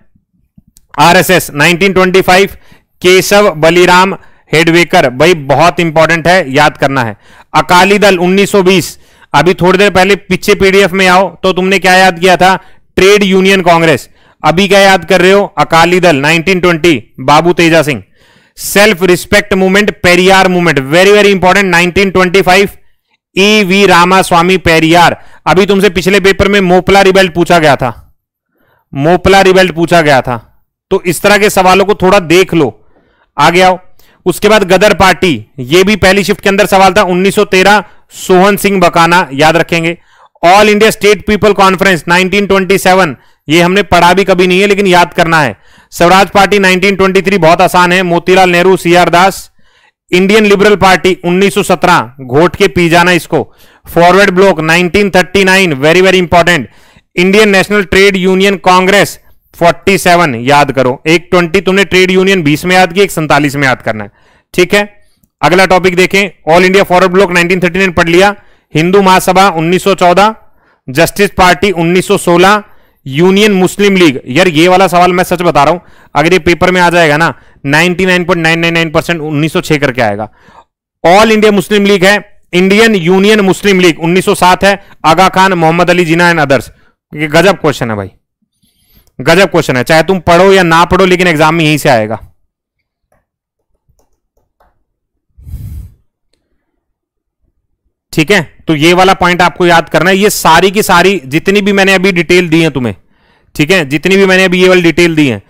आरएसएस 1925 केशव बलिराम हेडवेकर। भाई, बहुत इंपॉर्टेंट है, याद करना है। अकाली दल 1920 अभी थोड़ी देर पहले पीछे पीडीएफ में आओ तो तुमने क्या याद किया था? ट्रेड यूनियन कांग्रेस अभी क्या याद कर रहे हो? Akali Dal 1920 Babu Teja Singh. Self respect movement Periyar movement very very important 1925 E V Rama Swami Periyar अभी तुमसे पिछले पेपर में मोपला रिबेल्ट पूछा गया था। मोपला रिबेल्ट पूछा गया था। तो इस तरह के सवालों को थोड़ा देख लो। आगे आओ। उसके बाद गदर पार्टी। ये भी पहली शिफ्ट के अंदर सवाल था। 1913 सोहन सिंह बकाना, याद रखेंगे। All India state people conference 1927 ये हमने पढ़ा भी कभी नहीं है, लेकिन याद करना है। स्वराज पार्टी 1923 बहुत आसान है। Motilal Nehru, C R Das. Indian liberal party 1917 घोट के पी जाना इसको forward bloc 1939 very very important Indian national trade union congress 47 याद करो। एक 20 तुमने ट्रेड यूनियन 20 में याद की, एक सैंतालीस में याद करना है। ठीक है? अगला टॉपिक देखें। ऑल इंडिया फॉरवर्ड ब्लॉक 1939 पढ़ लिया। Hindu Mahasabha 1914 justice party 1916 union Muslim league यार, ये वाला सवाल मैं सच बता रहा हूँ। अगर ये पेपर में आ जाएगा ना 99.999 परसेंट उन्नीस करके आएगा। ऑल इंडिया मुस्लिम लीग है इंडियन यूनियन मुस्लिम लीग 1907 है, आगा खान, मोहम्मद अली, जिना एंड अदर्स ये गजब क्वेश्चन है भाई। गजब क्वेश्चन है, चाहे तुम पढ़ो या ना पढ़ो, लेकिन एग्ज़ाम में यहीं से आएगा। ठीक है? तो ये वाला पॉइंट आपको याद करना है। ये सारी की सारी जितनी भी मैंने अभी डिटेल दी है तुम्हें, ठीक है? जितनी भी मैंने अभी ये वाली डिटेल दी है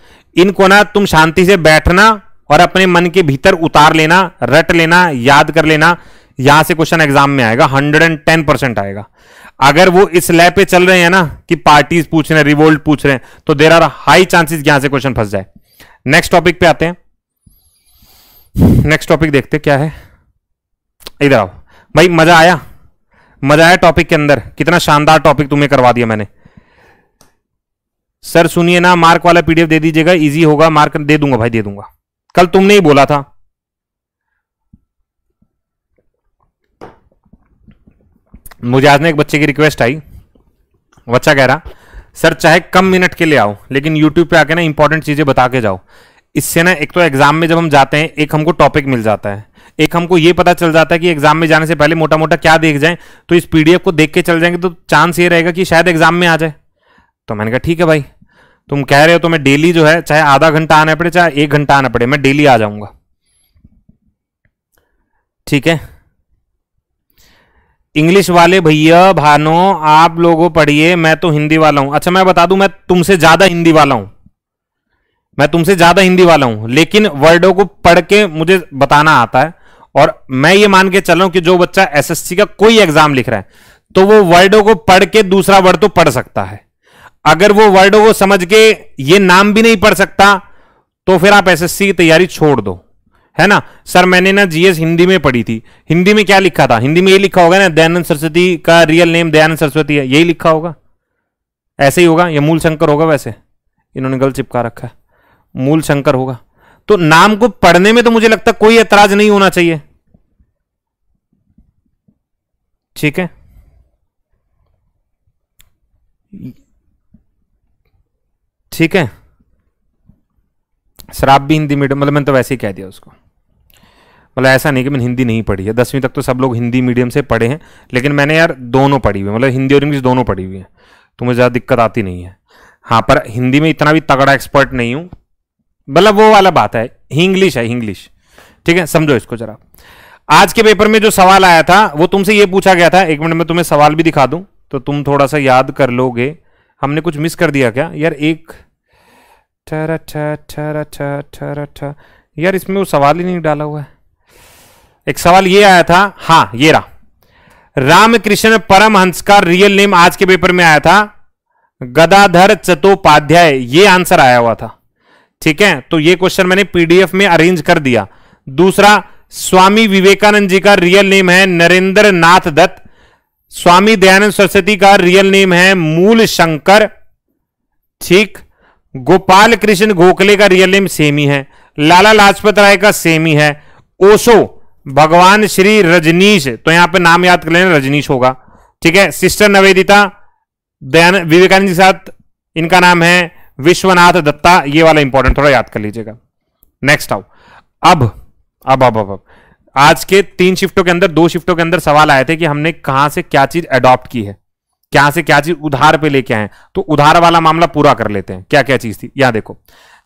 इनको ना तुम शांति से बैठना और अपने मन के भीतर उतार लेना, रट लेना, याद कर लेना। यहाँ से क्वेश्चन एग्ज़ाम में आएगा हंड्रेड एंड टेन परसेंट आएगा। अगर वो इस लैब पे चल रहे हैं ना कि पार्टीज़ पूछ रहे हैं रिवोल्ट पूछ रहे हैं तो देर आर हाई चांसेस यहाँ से क्वेश्चन फंस जाए। नेक्स्ट टॉपिक पे आते हैं। नेक्स्ट टॉपिक देखते क्या है। इधर आओ। भाई, मज़ा आया। मज़ा आया टॉपिक के अंदर। कितना शानदार टॉपिक तुम्हें करवा दिया मैंने। सर सुनिए ना, मार्क वाला पीडीएफ दे दीजिएगा इजी होगा, मार्क दे दूँगा भाई, दे दूँगा। कल तुमने ही बोला था। मुझे आज ने एक बच्चे की रिक्वेस्ट आई। बच्चा कह रहा, सर, चाहे कम मिनट के लिए आओ, लेकिन यूट्यूब पे आके ना इंपॉर्टेंट चीज़ें बता के जाओ। इससे ना एक तो एग्ज़ाम में जब हम जाते हैं, एक हमको टॉपिक मिल जाता है। एक हमको ये पता चल जाता है कि एग्ज़ाम में जाने से पहले मोटा मोटा क्या देख जाए। तो इस पीडीएफ को देख के चल जाएँगे तो चांस ये रहेगा कि शायद एग्ज़ाम में आ जाए। तो मैंने कहा, ठीक है भाई, तुम कह रहे हो तो मैं डेली जो है, चाहे आधा घंटा आना पड़े, चाहे एक घंटा आना पड़े, मैं डेली आ जाऊँगा। ठीक है? इंग्लिश वाले भैया, भानो, आप लोगों पढ़िए, मैं तो हिंदी वाला हूँ। अच्छा मैं बता दूँ, मैं तुमसे ज़्यादा हिंदी वाला हूँ। मैं तुमसे ज़्यादा हिंदी वाला हूँ, लेकिन वर्डों को पढ़ के मुझे बताना आता है, और मैं ये मान के चल रहा हूँ कि जो बच्चा एसएससी का कोई एग्ज़ाम लिख रहा है तो वो वर्डों को पढ़ के दूसरा वर्ड तो पढ़ सकता है। अगर वो वर्डों को समझ के ये नाम भी नहीं पढ़ सकता तो फिर आप एसएससी की तैयारी छोड़ दो। है ना? सर, मैंने ना जीएस हिंदी में पढ़ी थी। हिंदी में क्या लिखा था? हिंदी में ये लिखा होगा ना, दयानंद सरस्वती का रियल नेम दयानंद सरस्वती है। यही लिखा होगा। ऐसे ही होगा? या मूल शंकर होगा वैसे? इन्होंने गलत चिपका रखा है। मूल शंकर होगा। तो नाम को पढ़ने में तो मुझे लगता कोई ऐतराज नहीं होना चाहिए। ठीक है? ठीक है? शराब भी हिंदी मीडियम मतलब मैंने तो वैसे ही कह दिया उसको। मतलब ऐसा नहीं कि मैंने हिंदी नहीं पढ़ी है। दसवीं तक तो सब लोग हिंदी मीडियम से पढ़े हैं, लेकिन मैंने यार दोनों पढ़ी हुई है। मतलब हिंदी और इंग्लिश दोनों पढ़ी हुई है। तो मुझे ज़्यादा दिक्कत आती नहीं है। हाँ पर हिंदी में इतना भी तगड़ा एक्सपर्ट नहीं हूँ। मतलब वो वाला बात है इंग्लिश है, इंग्लिश। ठीक है, समझो इसको जरा। आज के पेपर में जो सवाल आया था, वो तुमसे ये पूछा गया था। एक मिनट में तुम्हें सवाल भी दिखा दूँ तो तुम थोड़ा सा याद कर लोगे। हमने कुछ मिस कर दिया क्या? यार एक ठहरा ठहरा ठहरा ठहरा यार, इसमें वो सवाल ही नहीं डाला हुआ है। एक सवाल ये आया था हाँ ये रहा। रामकृष्ण परमहंस का रियल नेम आज के पेपर में आया था। गदाधर चट्टोपाध्याय, ये आंसर आया हुआ था। ठीक है? तो ये क्वेश्चन मैंने पीडीएफ में अरेंज कर दिया। दूसरा, स्वामी विवेकानंद जी का रियल नेम है नरेंद्र नाथ दत्त। स्वामी दयानंद सरस्वती का रियल नेम है मूल शंकर ठीक? गोपाल कृष्ण गोखले का रियल नेम सेम ही है। लाला लाजपत राय का सेम ही है। ओशो, भगवान श्री रजनीश तो यहाँ पे नाम याद कर लेना, रजनीश होगा। ठीक है? सिस्टर नवेदिता, दयान, विवेकानंद के साथ इनका नाम है विश्वनाथ दत्ता। ये वाला इंपॉर्टेंट थोड़ा याद कर लीजिएगा। नेक्स्ट आओ। अब अब अब अब अब। आज के तीन शिफ्टों के अंदर, दो शिफ्टों के अंदर सवाल आए थे कि हमने कहाँ से क्या चीज़ अडॉप्ट की है। क्या से क्या चीज़ उधार पे लेके आए तो उधार वाला मामला पूरा कर लेते हैं। क्या क्या चीज़ थी? यहाँ देखो,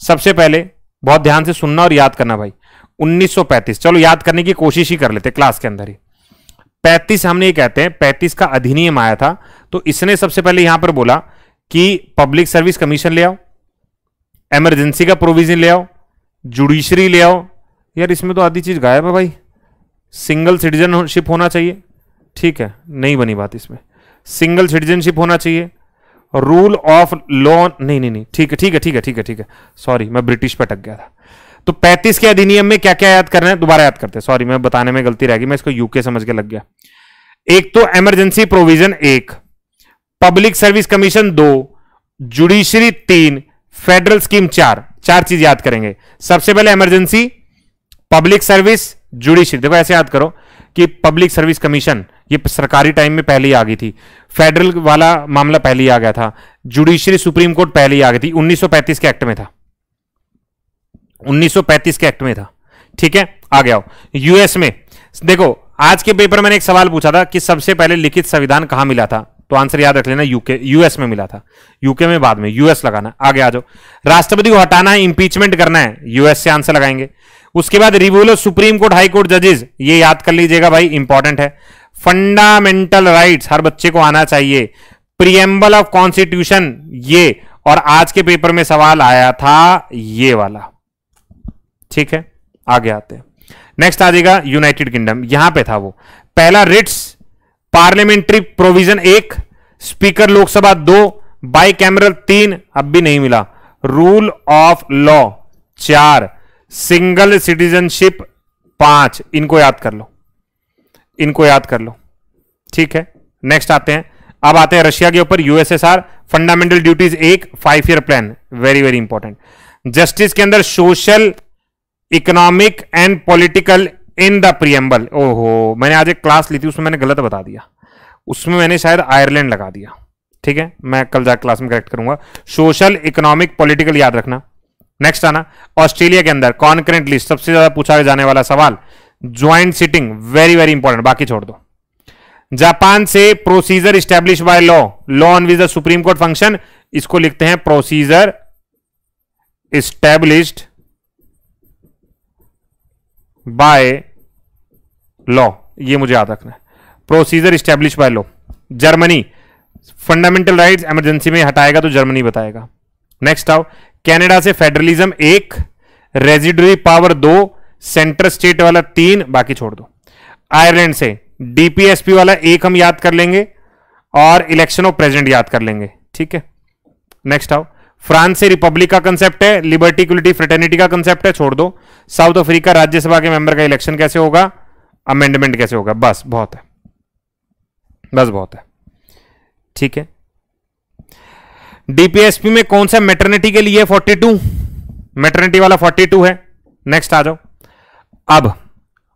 सबसे पहले बहुत ध्यान से सुनना और याद करना भाई। 1935 चलो, याद करने की कोशिश ही कर लेते क्लास के अंदर ही। 35 हमने ये कहते हैं 35 का अधिनियम आया था तो इसने सबसे पहले यहाँ पर बोला कि पब्लिक सर्विस कमीशन ले आओ एमरजेंसी का प्रोविज़न ले आओ, जुडिशरी ले आओ। यार, इसमें तो आधी चीज़ गायब है भाई। सिंगल सिटीजनशिप होना चाहिए। ठीक है, नहीं बनी बात इसमें। सिंगल सिटीजनशिप होना चाहिए। रूल ऑफ़ लॉ, नहीं नहीं नहीं, ठीक है ठीक है ठीक है ठीक है ठीक है। सॉरी, मैं ब्रिटिश पे टक गया था। तो 35 के अधिनियम में क्या क्या याद करना है? दोबारा याद करते हैं। सॉरी, मैं बताने में गलती रह गई, मैं इसको यूके समझ के लग गया। एक तो इमरजेंसी प्रोविज़न एक। पब्लिक सर्विस कमीशन दो। जुडिशरी तीन। फेडरल स्कीम चार। चार चीज़ याद करेंगे। सबसे पहले इमरजेंसी पब्लिक सर्विस जुडिशरी देखो, ऐसे याद करो कि पब्लिक सर्विस कमीशन ये सरकारी टाइम में पहले ही आ गई थी। फेडरल वाला मामला पहले ही आ गया था। जुडिशरी सुप्रीम कोर्ट पहले ही आ गई थी। 1935 के एक्ट में था। 1935 के एक्ट में था। ठीक है? आ गया यूएस में। देखो, आज के पेपर मैंने एक सवाल पूछा था कि सबसे पहले लिखित संविधान कहाँ मिला था? तो आंसर याद रख लेना, यूके, यूएस में मिला था। यूके में बाद में, यूएस लगाना। आगे आ जाओ। राष्ट्रपति को हटाना है इंपीचमेंट करना है। यूएस से आंसर लगाएँगे। उसके बाद रिव्यूल सुप्रीम कोर्ट, हाई कोर्ट जजेस, ये याद कर लीजिएगा भाई इंपॉर्टेंट है। फंडामेंटल राइट्स हर बच्चे को आना चाहिए। प्रियम्बल ऑफ़ कॉन्स्टिट्यूशन, ये। और आज के पेपर में सवाल आया था ये वाला। ठीक है? आगे आते हैं। नेक्स्ट आ जाएगा यूनाइटेड किंगडम यहाँ पे था वो। पहला रिट्स, पार्लियामेंट्री प्रोविज़न एक, स्पीकर लोकसभा दो बाई कैमरल तीन, अब भी नहीं मिला। रूल ऑफ़ लॉ चार, सिंगल सिटीजनशिप पाँच। इनको याद कर लो। इनको याद कर लो। ठीक है? नेक्स्ट आते हैं। अब आते हैं रशिया के ऊपर यूएसएसआर फंडामेंटल ड्यूटीज़ एक five year plan very very important justice के अंदर social economic and political in the preamble ओहो, मैंने आज एक क्लास ली थी, उसमें मैंने गलत बता दिया। उसमें मैंने शायद आयरलैंड लगा दिया। ठीक है? मैं कल जाकर क्लास में करेक्ट करूँगा। सोशल इकोनॉमिक पॉलिटिकल याद रखना। नेक्स्ट आना। ऑस्ट्रेलिया के अंदर कॉन्करेंट लिस्ट सबसे ज़्यादा पूछा जाने वाला सवाल joint sitting very very important बाकी छोड़ दो। जापान से procedure established by law law on which the supreme court function इसको लिखते हैं प्रोसीजर स्टैब्लिश्ड बाय लॉ ये मुझे याद रखना है। Procedure established by law Germany fundamental rights emergency में हटाएगा तो जर्मनी बताएगा। नेक्स्ट आओ। कनाडा से फेडरलिज्म एक रेजिडरी पावर दो सेंटर स्टेट वाला तीन, बाकी छोड़ दो। आयरलैंड से डीपीएसपी वाला एक हम याद कर लेंगे और इलेक्शन ऑफ़ प्रेसिडेंट याद कर लेंगे, ठीक है? नेक्स्ट आओ। फ्रांस से रिपब्लिक का कंसेप्ट है लिबर्टी इक्वलिटी फ्रेटर्निटी का कंसेप्ट है, छोड़ दो। साउथ अफ्रीका राज्यसभा के मेंबर का इलेक्शन कैसे होगा? अमेंडमेंट कैसे होगा? बस, बहुत है। बस, बहुत है। ठीक है? डीपीएसपी में कौन सा मेटर्निटी के लिए 42 मेटर्निटी वाला 42 है। नेक्स्ट आ जाओ। अब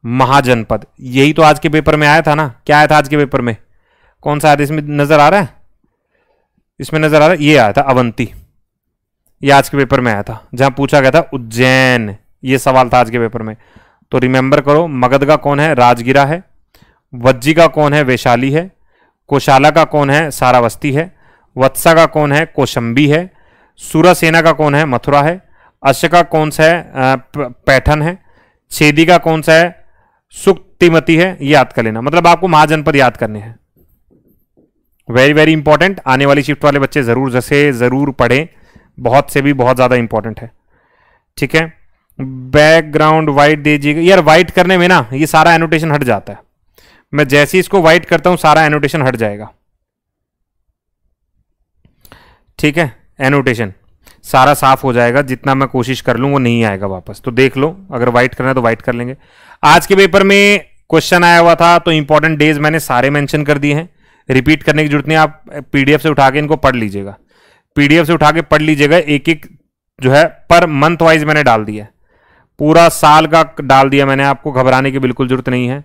महाजनपद। यही तो आज के पेपर में आया था ना? क्या आया था आज के पेपर में? कौन सा आया था? इसमें नज़र आ रहा है? इसमें नज़र आ रहा है, ये आया था, अवंती। ये आज के पेपर में आया था, जहाँ पूछा गया था उज्जैन। ये सवाल था आज के पेपर में। तो रिमेंबर करो, मगध का कौन है? राजगिरा है। वज्जी का कौन है? वैशाली है। कोशाला का कौन है? सारावस्ती है। वत्सा का कौन है? कोशंबी है। सूरसेना का कौन है? मथुरा है। अश का कौन सा है? पैठन है। छेदी का कौन सा है? सुक्तिमती है याद कर लेना। मतलब आपको महाजनपद याद करने हैं। वेरी वेरी इंपॉर्टेंट आने वाली शिफ्ट वाले बच्चे ज़रूर जैसे ज़रूर पढ़ें। बहुत से भी बहुत ज़्यादा इंपॉर्टेंट है। ठीक है? बैकग्राउंड वाइट दीजिएगा। यार वाइट करने में ना ये सारा एनोटेशन हट जाता है। मैं जैसे ही इसको वाइट करता हूँ, सारा एनोटेशन हट जाएगा। ठीक है? एनोटेशन सारा साफ़ हो जाएगा, जितना मैं कोशिश कर लूँ, वो नहीं आएगा वापस। तो देख लो, अगर वाइट करना है तो वाइट कर लेंगे। आज के पेपर में क्वेश्चन आया हुआ था तो इंपॉर्टेंट डेज़ मैंने सारे मेंशन कर दिए हैं। रिपीट करने की ज़रूरत नहीं, आप पीडीएफ से उठा के इनको पढ़ लीजिएगा। पीडीएफ से उठा के पढ़ लीजिएगा एक एक जो है पर मंथ वाइज मैंने डाल दिया पूरा साल का डाल दिया मैंने आपको, घबराने की बिल्कुल ज़रूरत नहीं है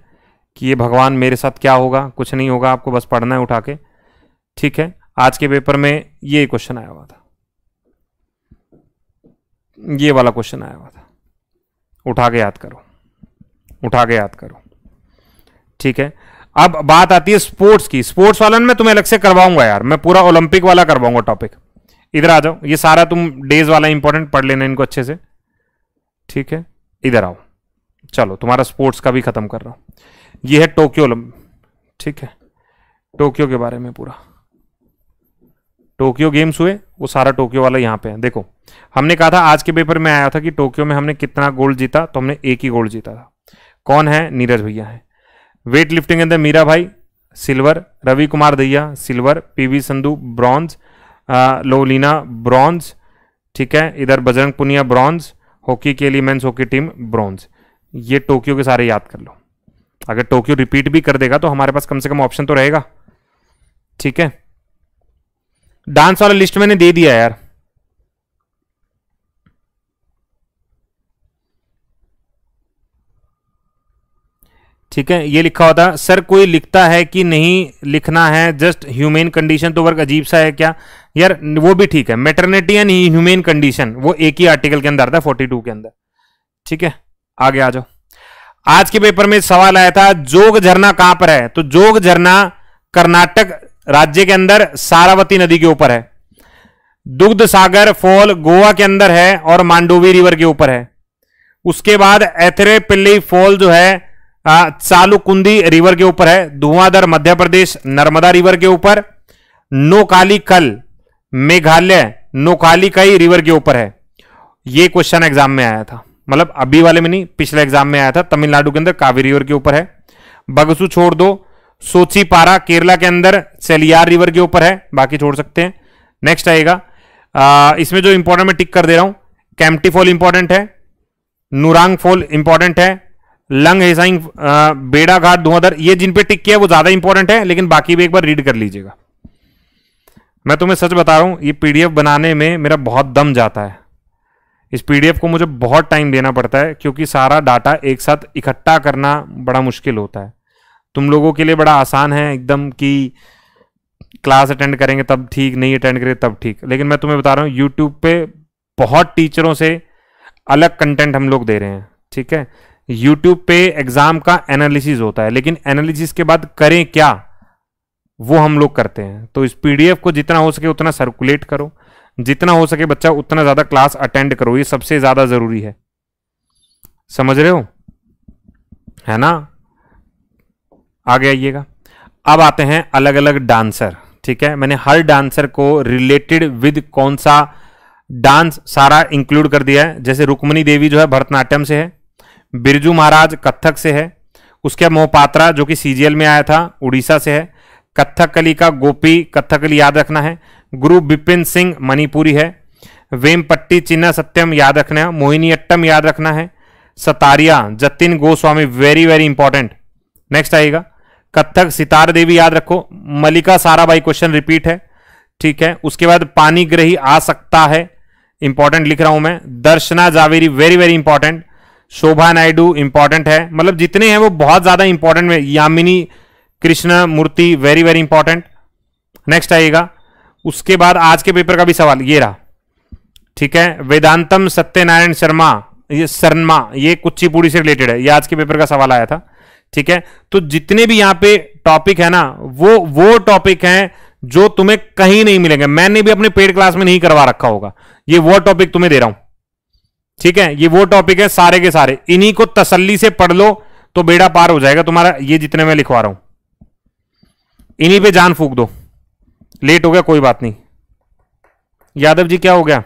कि ये भगवान मेरे साथ क्या होगा, कुछ नहीं होगा, आपको बस पढ़ना है उठा के। ठीक है, आज के पेपर में ये क्वेश्चन आया हुआ था। ये वाला क्वेश्चन आया हुआ था। उठा के याद करो। उठा के याद करो। ठीक है? अब बात आती है स्पोर्ट्स की। स्पोर्ट्स वाला मैं तुम्हें अलग से करवाऊँगा यार। मैं पूरा ओलंपिक वाला करवाऊँगा टॉपिक इधर आ जाओ। ये सारा तुम डेज़ वाला इंपॉर्टेंट पढ़ लेना इनको अच्छे से। ठीक है? इधर आओ। चलो, तुम्हारा स्पोर्ट्स का भी खत्म कर रहा हूँ। ये है टोक्यो ठीक है? टोक्यो के बारे में पूरा। टोक्यो गेम्स हुए, वो सारा टोक्यो वाला यहाँ पे है। देखो, हमने कहा था, आज के पेपर में आया था कि टोक्यो में हमने कितना गोल्ड जीता तो हमने एक ही गोल्ड जीता था। कौन है? नीरज भैया है। वेट लिफ्टिंग अंदर Mira Bai silver Ravi Kumar Dahiya silver PV Sindhu bronze Lovlina bronze ठीक है? इधर बजरंग पुनिया ब्रॉन्ज हॉकी के लिए मेंस हॉकी टीम ब्रॉन्ज ये टोक्यो के सारे याद कर लो। अगर टोक्यो रिपीट भी कर देगा तो हमारे पास कम से कम ऑप्शन तो रहेगा। ठीक है? डांस वाला लिस्ट मैंने दे दिया यार। ठीक है, ये लिखा होता सर, कोई लिखता है कि नहीं लिखना है? जस्ट ह्यूमेन कंडीशन तो वर्क अजीब सा है क्या? यार, वो भी ठीक है, मेटर्निटी एंड ह्यूमेन कंडीशन वो एक ही आर्टिकल के अंदर था, फोर्टी टू के अंदर। ठीक है, आगे आ जाओ। आज के पेपर में सवाल आया था जोग झरना कहाँ पर है? तो जोग झरना कर्नाटक राज्य के अंदर सारावती नदी के ऊपर है। दुग्ध सागर फॉल गोवा के अंदर है और मांडोवी रिवर के ऊपर है। उसके बाद एथरे पिल्ली फॉल जो है चालुकुंदी रिवर के ऊपर है, धुआंधर मध्य प्रदेश, नर्मदा रिवर के ऊपर, नोकाली कल, मेघालय, नोकाली कई रिवर के ऊपर है। ये क्वेश्चन एग्ज़ाम में आया था। मतलब अभी वाले में नहीं, पिछले एग्ज़ाम में आया था, तमिलनाडु के अंदर कावेरी रिवर के ऊपर है। बगसू छोड़ दो सोची पारा केरला के अंदर सेलियार रिवर के ऊपर है बाकी छोड़ सकते हैं। नेक्स्ट आएगा। आ, इसमें जो इंपॉर्टेंट मैं टिक कर दे रहा हूँ कैम्प्टी फॉल इंपॉर्टेंट है नूरांग फॉल इंपॉर्टेंट है लंग हेसाइंग बेड़ा घाट धुआंधर ये जिन पे टिक किया वो ज़्यादा इंपॉर्टेंट है लेकिन बाकी भी एक बार रीड कर लीजिएगा। मैं तुम्हें सच बता रहा हूँ ये पीडीएफ बनाने में मेरा बहुत दम जाता है। इस पीडीएफ को मुझे बहुत टाइम देना पड़ता है क्योंकि सारा डाटा एक साथ इकट्ठा करना बड़ा मुश्किल होता है। तुम लोगों के लिए बड़ा आसान है एकदम कि क्लास अटेंड करेंगे तब ठीक, नहीं अटेंड करेंगे तब ठीक। लेकिन मैं तुम्हें बता रहा हूँ यूट्यूब पे बहुत टीचरों से अलग कंटेंट हम लोग दे रहे हैं, ठीक है? यूट्यूब पे एग्ज़ाम का एनालिसिस होता है, लेकिन एनालिसिस के बाद करें क्या, वो हम लोग करते हैं। तो इस पीडीएफ को जितना हो सके उतना सर्कुलेट करो, जितना हो सके बच्चा उतना ज़्यादा क्लास अटेंड करो, ये सबसे ज़्यादा ज़रूरी है। समझ रहे हो? है ना? आगे आइएगा। अब आते हैं अलग अलग डांसर, ठीक है? मैंने हर डांसर को रिलेटेड विद कौन सा डांस सारा इंक्लूड कर दिया है। जैसे रुक्मणी देवी जो है भरतनाट्यम से है, बिरजू महाराज कथक से है, उसके मोहपात्रा जो कि सीजीएल में आया था, उड़ीसा से है, कथकली का गोपी कथकली याद रखना है, गुरु बिपिन सिंह मणिपुरी है, वेमपट्टी चिन्ना सत्यम याद रखना है मोहिनी अट्टम याद रखना है, Sattriya Jatin Goswami very very important next आएगा कथक सितार देवी याद रखो। मलिका साराबाई क्वेश्चन रिपीट है। ठीक है? उसके बाद पानी ग्रही आ सकता है। इंपॉर्टेंट लिख रहा हूँ मैं। Darshana Jhaveri very very important Shobha Naidu important है। मतलब जितने हैं वो बहुत ज़्यादा इंपॉर्टेंट में Yamini, Krishna, Murthy very very important next आएगा उसके बाद आज के पेपर का भी सवाल, ये रहा। ठीक है? वेदांतम सत्यनारायण शर्मा, ये शर्मा, ये कुचिपुड़ी से रिलेटेड है। ये आज के पेपर का सवाल आया था। ठीक है? तो जितने भी यहाँ पे टॉपिक है ना, वो वो टॉपिक हैं जो तुम्हें कहीं नहीं मिलेंगे। मैंने भी अपने पेड क्लास में नहीं करवा रखा होगा। ये वो टॉपिक तुम्हें दे रहा हूँ। ठीक है? ये वो टॉपिक है सारे के सारे। इन्हीं को तसल्ली से पढ़ लो तो बेड़ा पार हो जाएगा तुम्हारा। ये जितने मैं लिखवा रहा हूँ। इन्हीं पे जान फूक दो। लेट हो गया, कोई बात नहीं। यादव जी, क्या हो गया?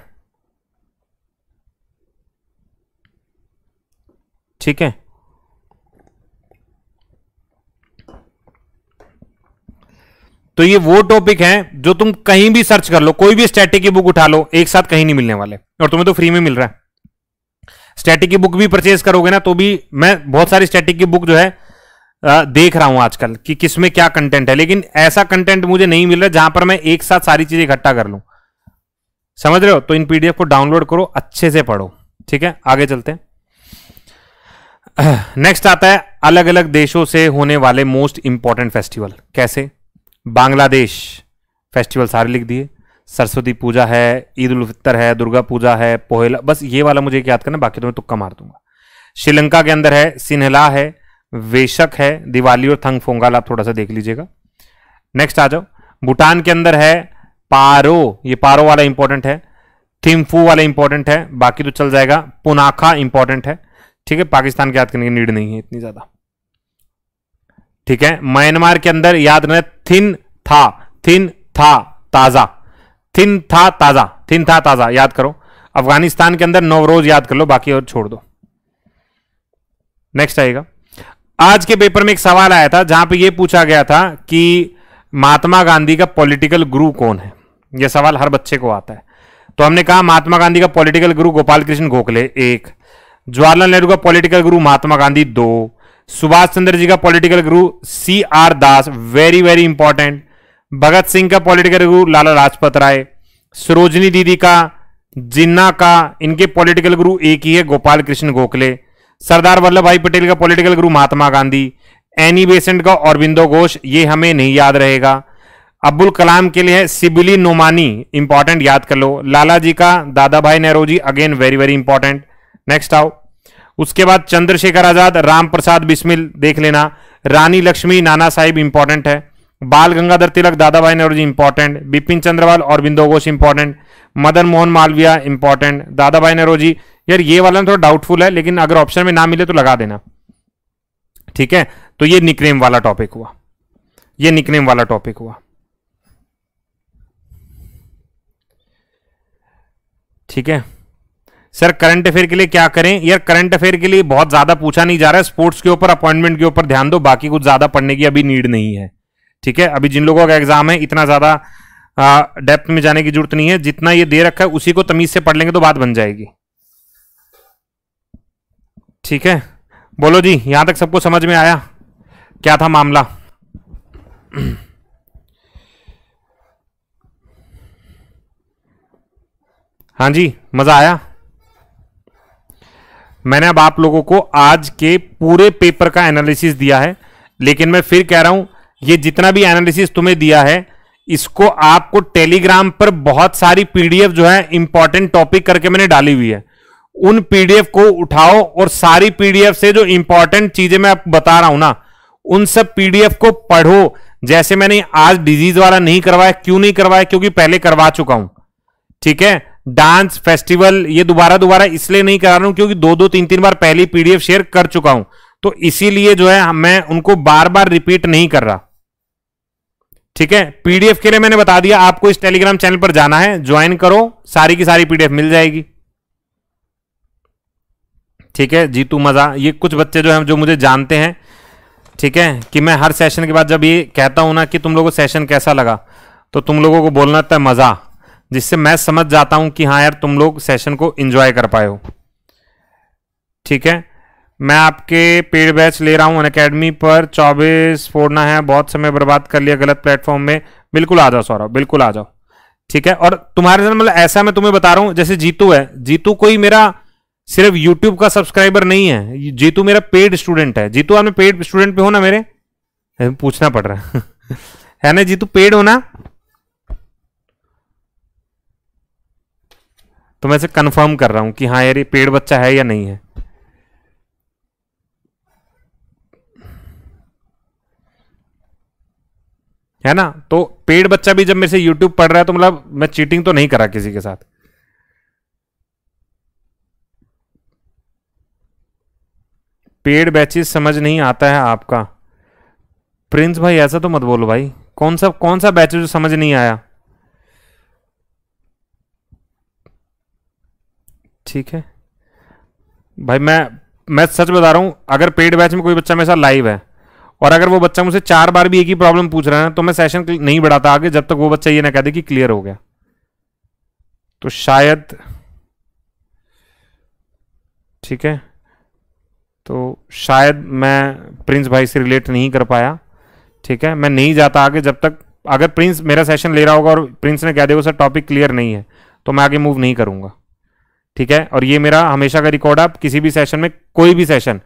ठीक है? तो ये वो टॉपिक है जो तुम कहीं भी सर्च कर लो कोई भी स्टैटिक की बुक उठा लो एक साथ कहीं नहीं मिलने वाले। और तुम्हें तो फ्री में मिल रहा है। स्टैटिक की बुक भी परचेज करोगे ना तो भी मैं बहुत सारी स्टैटिक की बुक जो है आ, देख रहा हूँ आजकल कि किसमें क्या कंटेंट है। लेकिन ऐसा कंटेंट मुझे नहीं मिल रहा जहाँ पर मैं एक साथ सारी चीज़ें इकट्ठा कर लूँ। समझ रहे हो? तो इन पीडीएफ को डाउनलोड करो अच्छे से पढ़ो। ठीक है? आगे चलते हैं। नेक्स्ट आता है अलग अलग देशों से होने वाले मोस्ट इंपॉर्टेंट फेस्टिवल कैसे? बांग्लादेश फेस्टिवल सारे लिख दिए। सरस्वती पूजा है, ईद उल फितर है, दुर्गा पूजा है, पोहेला, बस ये वाला मुझे याद करना, बाकी तो मैं तुक्का मार दूँगा। श्रीलंका के अंदर है, सिन्हला है, वेशक है, दिवाली और थंग फोंगाल आप थोड़ा सा देख लीजिएगा। नेक्स्ट आ जाओ। भूटान के अंदर है, पारो, ये पारो वाला इंपॉर्टेंट है, थिम्फू वाला इंपॉर्टेंट है, बाकी तो चल जाएगा, पुनाखा इंपॉर्टेंट है। ठीक है, पाकिस्तान के याद करने की नीड नहीं है इतनी ज़्यादा। ठीक है? म्यांमार के अंदर याद रहे थिन था थिन था ताज़ा, थिन था ताज़ा, थिन था ताज़ा, याद करो। अफ़गानिस्तान के अंदर नवरोज याद कर लो, बाकी और छोड़ दो। नेक्स्ट आएगा। आज के पेपर में एक सवाल आया था, जहाँ पे ये पूछा गया था कि महात्मा गांधी का पॉलिटिकल गुरु कौन है? यह सवाल हर बच्चे को आता है। तो हमने कहा, महात्मा गांधी का पॉलिटिकल गुरु गोपाल कृष्ण गोखले, एक। जवाहरलाल नेहरू का पॉलिटिकल गुरु महात्मा गांधी दो। सुभाष चंद्र जी का पॉलिटिकल गुरु C R Das very very important Bhagat Singh का पॉलिटिकल गुरु लाला लाजपत राय. सरोजनी दीदी का, जिन्ना का, इनके पॉलिटिकल गुरु एक ही है, गोपाल कृष्ण गोखले. सरदार वल्लभ भाई पटेल का पॉलिटिकल गुरु महात्मा गांधी. एनी बेसेंट का, औरबिंदो घोष, ये हमें नहीं याद रहेगा. अब्दुल कलाम के लिए है, सिबिली नोमानी इंपॉर्टेंट याद कर लो. लाला जी का Dadabhai Nehru ji again very very important next आओ. उसके बाद चंद्रशेखर आज़ाद, राम प्रसाद बिस्मिल देख लेना। रानी लक्ष्मी, नाना साहिब इंपॉर्टेंट है। बाल गंगाधर तिलक दादा भाई नेहरू जी इंपॉर्टेंट बिपिन चंद्रवाल और Aurobindo Ghosh important Madan Mohan Malviya important Dadabhai Nehru जी यार ये वाला थोड़ा डाउटफुल है, लेकिन अगर ऑप्शन में ना मिले तो लगा देना। ठीक है? तो ये निकनेम वाला टॉपिक हुआ। ये निकनेम वाला टॉपिक हुआ। ठीक है? सर करंट अफेयर के लिए क्या करें? यार करंट अफेयर के लिए बहुत ज़्यादा पूछा नहीं जा रहा है। स्पोर्ट्स के ऊपर अपॉइंटमेंट के ऊपर ध्यान दो। बाकी कुछ ज़्यादा पढ़ने की अभी नीड नहीं है। ठीक है? अभी जिन लोगों का एग्ज़ाम है, इतना ज़्यादा डेप्थ में जाने की ज़रूरत नहीं है। जितना ये दे रखा है, उसी को तमीज से पढ़ लेंगे तो बात बन जाएगी। ठीक है? बोलो जी, यहाँ तक सबको समझ में आया? क्या था मामला? हाँ जी, मज़ा आया? मैंने अब आप लोगों को आज के पूरे पेपर का एनालिसिस दिया है, लेकिन मैं फिर कह रहा हूँ, ये जितना भी एनालिसिस तुम्हें दिया है, इसको आपको टेलीग्राम पर बहुत सारी पीडीएफ जो है इंपॉर्टेंट टॉपिक करके मैंने डाली हुई है। उन पीडीएफ को उठाओ और सारी पीडीएफ से जो इंपॉर्टेंट चीज़ें मैं बता रहा हूँ ना, उन सब पीडीएफ को पढ़ो। जैसे मैंने आज डिज़ीज़ वाला नहीं करवाया, क्यों नहीं करवाया? क्योंकि पहले करवा चुका हूँ। ठीक है? डांस फेस्टिवल, ये दोबारा दोबारा इसलिए नहीं करा रहा हूँ क्योंकि दो दो तीन तीन बार पहली पीडीएफ शेयर कर चुका हूँ। तो इसीलिए जो है, मैं उनको बार बार रिपीट नहीं कर रहा। ठीक है? पीडीएफ के लिए मैंने बता दिया, आपको इस टेलीग्राम चैनल पर जाना है, ज्वाइन करो, सारी की सारी पीडीएफ मिल जाएगी। ठीक है? जीतू मज़ा, ये कुछ बच्चे जो हैं, जो मुझे जानते हैं, ठीक है? कि मैं हर सेशन के बाद जब ये कहता हूँ ना कि तुम लोगों को सेशन कैसा लगा तो तुम लोगों को बोलना था मज़ा। जिससे मैं समझ जाता हूँ कि हाँ यार, तुम लोग सेशन को एंजॉय कर पाए हो। ठीक है? मैं आपके पेड बैच ले रहा हूँ अन अकेडमी पर। चौबीस फोड़ना है, बहुत समय बर्बाद कर लिया गलत प्लेटफॉर्म में। बिल्कुल आ जाओ, सौरभ, बिल्कुल आ जाओ। ठीक है? और तुम्हारे साथ मतलब ऐसा मैं तुम्हें बता रहा हूँ, जैसे जीतू है। जीतू कोई मेरा सिर्फ़ यूट्यूब का सब्सक्राइबर नहीं है। जीतू मेरा पेड स्टूडेंट है। जीतू, आपने पेड स्टूडेंट पे हो ना मेरे? पूछना पड़ रहा है। है ना, जीतू पेड हो ना? तो मैं से कंफर्म कर रहा हूँ कि हाँ यार ये पेड़ बच्चा है या नहीं है। है ना? तो पेड़ बच्चा भी जब मेरे से यूट्यूब पढ़ रहा है तो मतलब मैं चीटिंग तो नहीं करा किसी के साथ। पेड बैचेस समझ नहीं आता है आपका। प्रिंस भाई, ऐसा तो मत बोलो भाई। कौन सा कौन सा बैच जो समझ नहीं आया? ठीक है। भाई मैं मैं सच बता रहा हूँ, अगर पेड बैच में कोई बच्चा मेरे साथ लाइव है, और अगर वो बच्चा मुझसे चार बार भी एक ही प्रॉब्लम पूछ रहा है तो मैं सेशन नहीं बढ़ाता आगे, जब तक वो बच्चा ये ना कह दे कि क्लियर हो गया। तो शायद, ठीक है। तो शायद मैं प्रिंस भाई से रिलेट नहीं कर पाया, ठीक है। मैं नहीं जाता आगे जब तक, अगर प्रिंस मेरा सेशन ले रहा होगा और प्रिंस ने कह देगा सर टॉपिक क्लियर नहीं है तो मैं आगे मूव नहीं करूँगा। ठीक है? और ये मेरा हमेशा का रिकॉर्ड आप किसी भी सेशन में कोई भी सेशन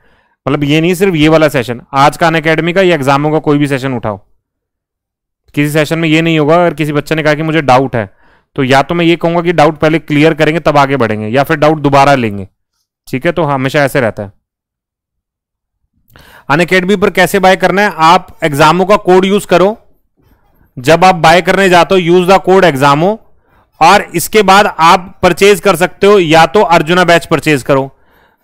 मतलब ये नहीं सिर्फ़ ये वाला सेशन आज का अन अकेडमी का या एग्जामों का कोई भी सेशन उठाओ। किसी सेशन में ये नहीं होगा, अगर किसी बच्चे ने कहा कि मुझे डाउट है तो या तो मैं ये कहूँगा कि डाउट पहले क्लियर करेंगे, तब आगे बढ़ेंगे, या फिर डाउट दोबारा लेंगे। ठीक है? तो हमेशा ऐसे रहता है। अन अकेडमी पर कैसे बाय करना है? आप एग्जामों का कोड यूज़ करो। जब आप बाय करने जाते हो यूज़ द कोड एग्जामो और इसके बाद आप परचेज कर सकते हो, या तो अर्जुना बैच परचेज करो,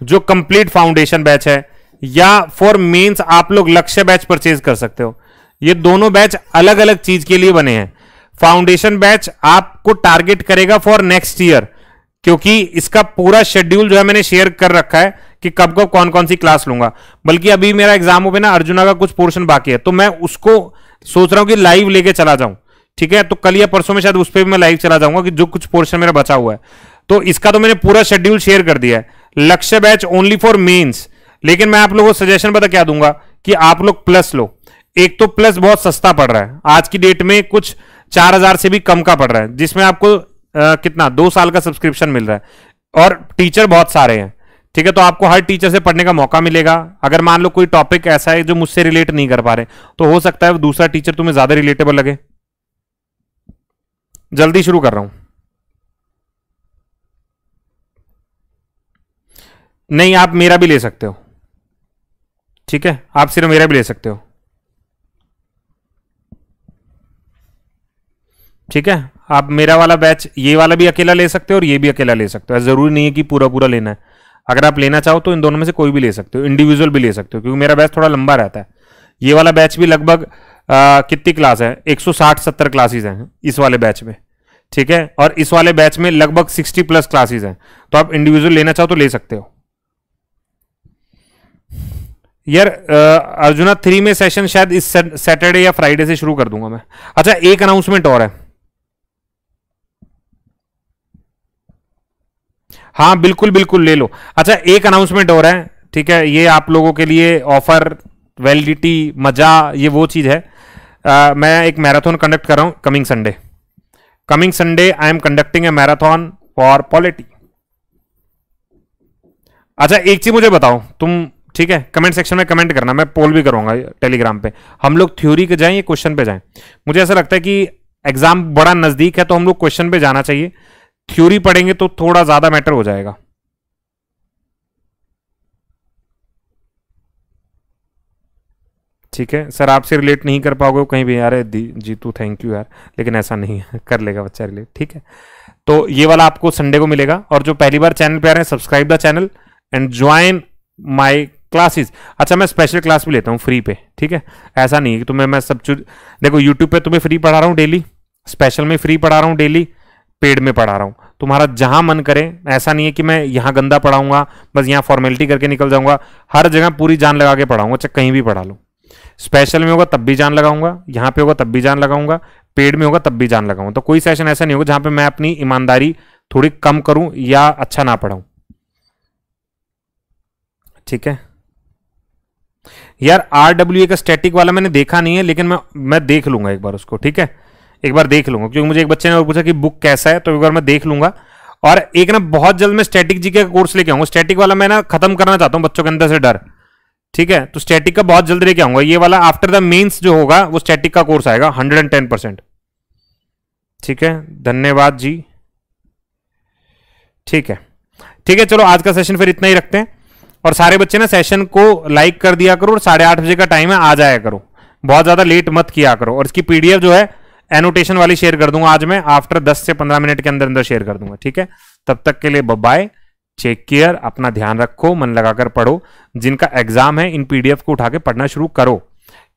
जो कंप्लीट फाउंडेशन बैच है, या फॉर मेंस आप लोग लक्ष्य बैच परचेज कर सकते हो। ये दोनों बैच अलग अलग चीज़ के लिए बने हैं। फाउंडेशन बैच आपको टारगेट करेगा फॉर नेक्स्ट ईयर क्योंकि इसका पूरा शेड्यूल जो है मैंने शेयर कर रखा है कि कब कब कौन कौन सी क्लास लूँगा। बल्कि अभी मेरा एग्ज़ाम हो ना, अर्जुना का कुछ पोर्शन बाकी है तो मैं उसको सोच रहा हूँ कि लाइव लेके चला जाऊँ। ठीक है तो कल या परसों में शायद उस पर भी मैं लाइव चला जाऊँगा कि जो कुछ पोर्शन मेरा बचा हुआ है। तो इसका तो मैंने पूरा शेड्यूल शेयर कर दिया है। लक्ष्य बैच ओनली फॉर मेन्स लेकिन मैं आप लोगों को सजेशन बता क्या दूँगा कि आप लोग प्लस लो। एक तो प्लस बहुत सस्ता पड़ रहा है। आज की डेट में कुछ चार हज़ार से भी कम का पड़ रहा है जिसमें आपको आ, कितना दो साल का सब्सक्रिप्शन मिल रहा है। और टीचर बहुत सारे हैं। ठीक है तो आपको हर टीचर से पढ़ने का मौका मिलेगा। अगर मान लो कोई टॉपिक ऐसा है जो मुझसे रिलेट नहीं कर पा रहे तो हो सकता है दूसरा टीचर तुम्हें ज़्यादा रिलेटेबल लगे। जल्दी शुरू कर रहा हूँ। नहीं, आप मेरा भी ले सकते हो। ठीक है? आप सिर्फ़ मेरा भी ले सकते हो। ठीक है? आप मेरा वाला बैच, ये वाला भी अकेला ले सकते हो और ये भी अकेला ले सकते हो। ज़रूरी नहीं है कि पूरा पूरा लेना है। अगर आप लेना चाहो तो इन दोनों में से कोई भी ले सकते हो। इंडिविजुअल भी ले सकते हो, क्योंकि मेरा बैच थोड़ा लंबा रहता है। ये वाला बैच भी लगभग कितनी क्लास है? 160 70 क्लासेस हैं इस वाले बैच में। ठीक है? और इस वाले बैच में लगभग 60 प्लस क्लासेस हैं। तो आप इंडिविजुअल लेना चाहो तो ले सकते हो। यार अर्जुना थ्री में सेशन शायद इस सैटरडे या फ्राइडे से शुरू कर दूँगा मैं। अच्छा एक अनाउंसमेंट और है। हाँ बिल्कुल बिल्कुल ले लो। अच्छा एक अनाउंसमेंट और है ठीक है? ये आप लोगों के लिए ऑफ़र वैलिडिटी मज़ा ये वो चीज़ है। आ, मैं एक मैराथन कंडक्ट कर रहा हूँ coming Sunday coming Sunday I am conducting a marathon for polity अच्छा एक चीज़ मुझे बताओ। तुम, ठीक है कमेंट सेक्शन में कमेंट करना, मैं पोल भी करूँगा टेलीग्राम पे। हम लोग थ्योरी के जाएँ या क्वेश्चन पे जाएँ? मुझे ऐसा लगता है कि एग्ज़ाम बड़ा नज़दीक है तो हम लोग क्वेश्चन पे जाना चाहिए। थ्योरी पढ़ेंगे तो थोड़ा ज़्यादा मैटर हो जाएगा। ठीक है? सर आपसे रिलेट नहीं कर पाओगे कहीं भी यार जीतू थैंक यू यार। लेकिन ऐसा नहीं है, कर लेगा बच्चा रिलेट ठीक है? तो ये वाला आपको संडे को मिलेगा, और जो पहली बार चैनल पे आ रहे हैं subscribe the channel and join my classes अच्छा मैं स्पेशल क्लास भी लेता हूँ फ्री पे, ठीक है? ऐसा नहीं है कि तुम्हें मैं सब चीज़, देखो यूट्यूब पे तुम्हें फ्री पढ़ा रहा हूँ डेली स्पेशल में फ्री पढ़ा रहा हूँ डेली पेड में पढ़ा रहा हूँ। तुम्हारा जहाँ मन करे, ऐसा नहीं है कि मैं यहाँ गंदा पढ़ाऊँगा, बस यहाँ फॉर्मेलिटी करके निकल जाऊँगा, हर जगह पूरी जान लगा के पढ़ाऊँगा, चाहे कहीं भी पढ़ा लो। स्पेशल में होगा, तब भी जान लगाऊँगा, यहाँ पे होगा, तब भी जान लगाऊँगा पेड में होगा, तब भी जान लगाऊँगा। तो कोई सेशन ऐसा नहीं होगा जहाँ पे मैं अपनी ईमानदारी थोड़ी कम करूँ या अच्छा ना पढ़ाऊं। ठीक है? यार आर डब्ल्यू का स्टैटिक वाला मैंने देखा नहीं है, लेकिन मैं मैं देख लूँगा एक बार उसको, ठीक है? एक बार देख लूँगा, क्योंकि मुझे एक बच्चे ने पूछा कि बुक कैसा है तो एक बार मैं देख लूँगा। और एक ना, बहुत जल्द मैं स्टैटिक जी का कोर्स लेके आऊँगा। स्टैटिक वाला मैं ना खत्म करना चाहता हूँ, बच्चों के अंदर से डर। ठीक है? तो स्टैटिक का बहुत जल्द लेके आऊँगा। ये वाला आफ्टर द मेंस जो होगा, वो स्टैटिक का कोर्स आएगा हंड्रेड एंड टेन परसेंट ठीक है? धन्यवाद जी। ठीक है। ठीक है, चलो आज का सेशन फिर इतना ही रखते हैं। और सारे बच्चे ना सेशन को लाइक कर दिया करो और साढ़े आठ बजे का टाइम है, आ जाया करो। बहुत ज़्यादा लेट मत किया करो। और इसकी पीडीएफ जो है एनोटेशन वाली शेयर कर दूँगा आज मैं। आफ्टर 10 से 15 मिनट के अंदर अंदर शेयर कर दूँगा। ठीक है? तब तक के लिए बाय चेक केयर अपना ध्यान रखो, मन लगाकर पढ़ो। जिनका एग्ज़ाम है, इन पीडीएफ को उठा के पढ़ना शुरू करो।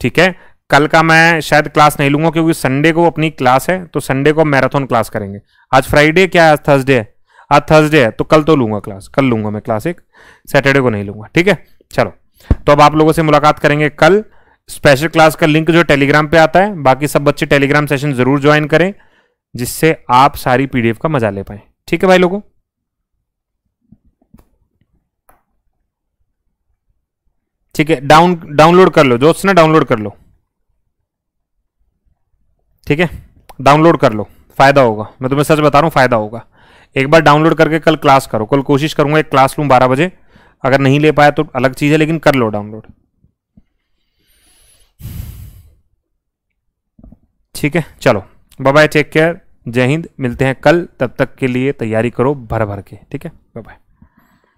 ठीक है? कल का मैं शायद क्लास नहीं लूँगा क्योंकि संडे को अपनी क्लास है तो संडे को मैराथन क्लास करेंगे। आज फ्राइडे क्या है? आज थर्सडे है। आज थर्सडे है तो कल तो लूँगा क्लास कल लूँगा मैं क्लास एक। सैटरडे को नहीं लूँगा। ठीक है? चलो। तो अब आप लोगों से मुलाकात करेंगे कल। स्पेशल क्लास का लिंक जो टेलीग्राम पे आता है, बाकी सब बच्चे टेलीग्राम सेशन ज़रूर ज्वाइन करें, जिससे आप सारी पीडीएफ का मज़ा ले पाए। ठीक है भाई लोगों? ठीक है डाउन डाउनलोड कर लो दोस्त ना डाउनलोड कर लो। ठीक है डाउनलोड कर लो, फ़ायदा होगा। मैं तुम्हें सच बता रहा हूँ, फ़ायदा होगा। एक बार डाउनलोड करके कल क्लास करो, कल कोशिश करूँगा एक क्लास लूँ बारह बजे। अगर नहीं ले पाया तो अलग चीज़ है, लेकिन कर लो डाउनलोड ठीक है, चलो। बाय बाय टेक केयर जय हिंद, मिलते हैं कल। तब तक के लिए तैयारी करो भर भर के। ठीक है बाय बाय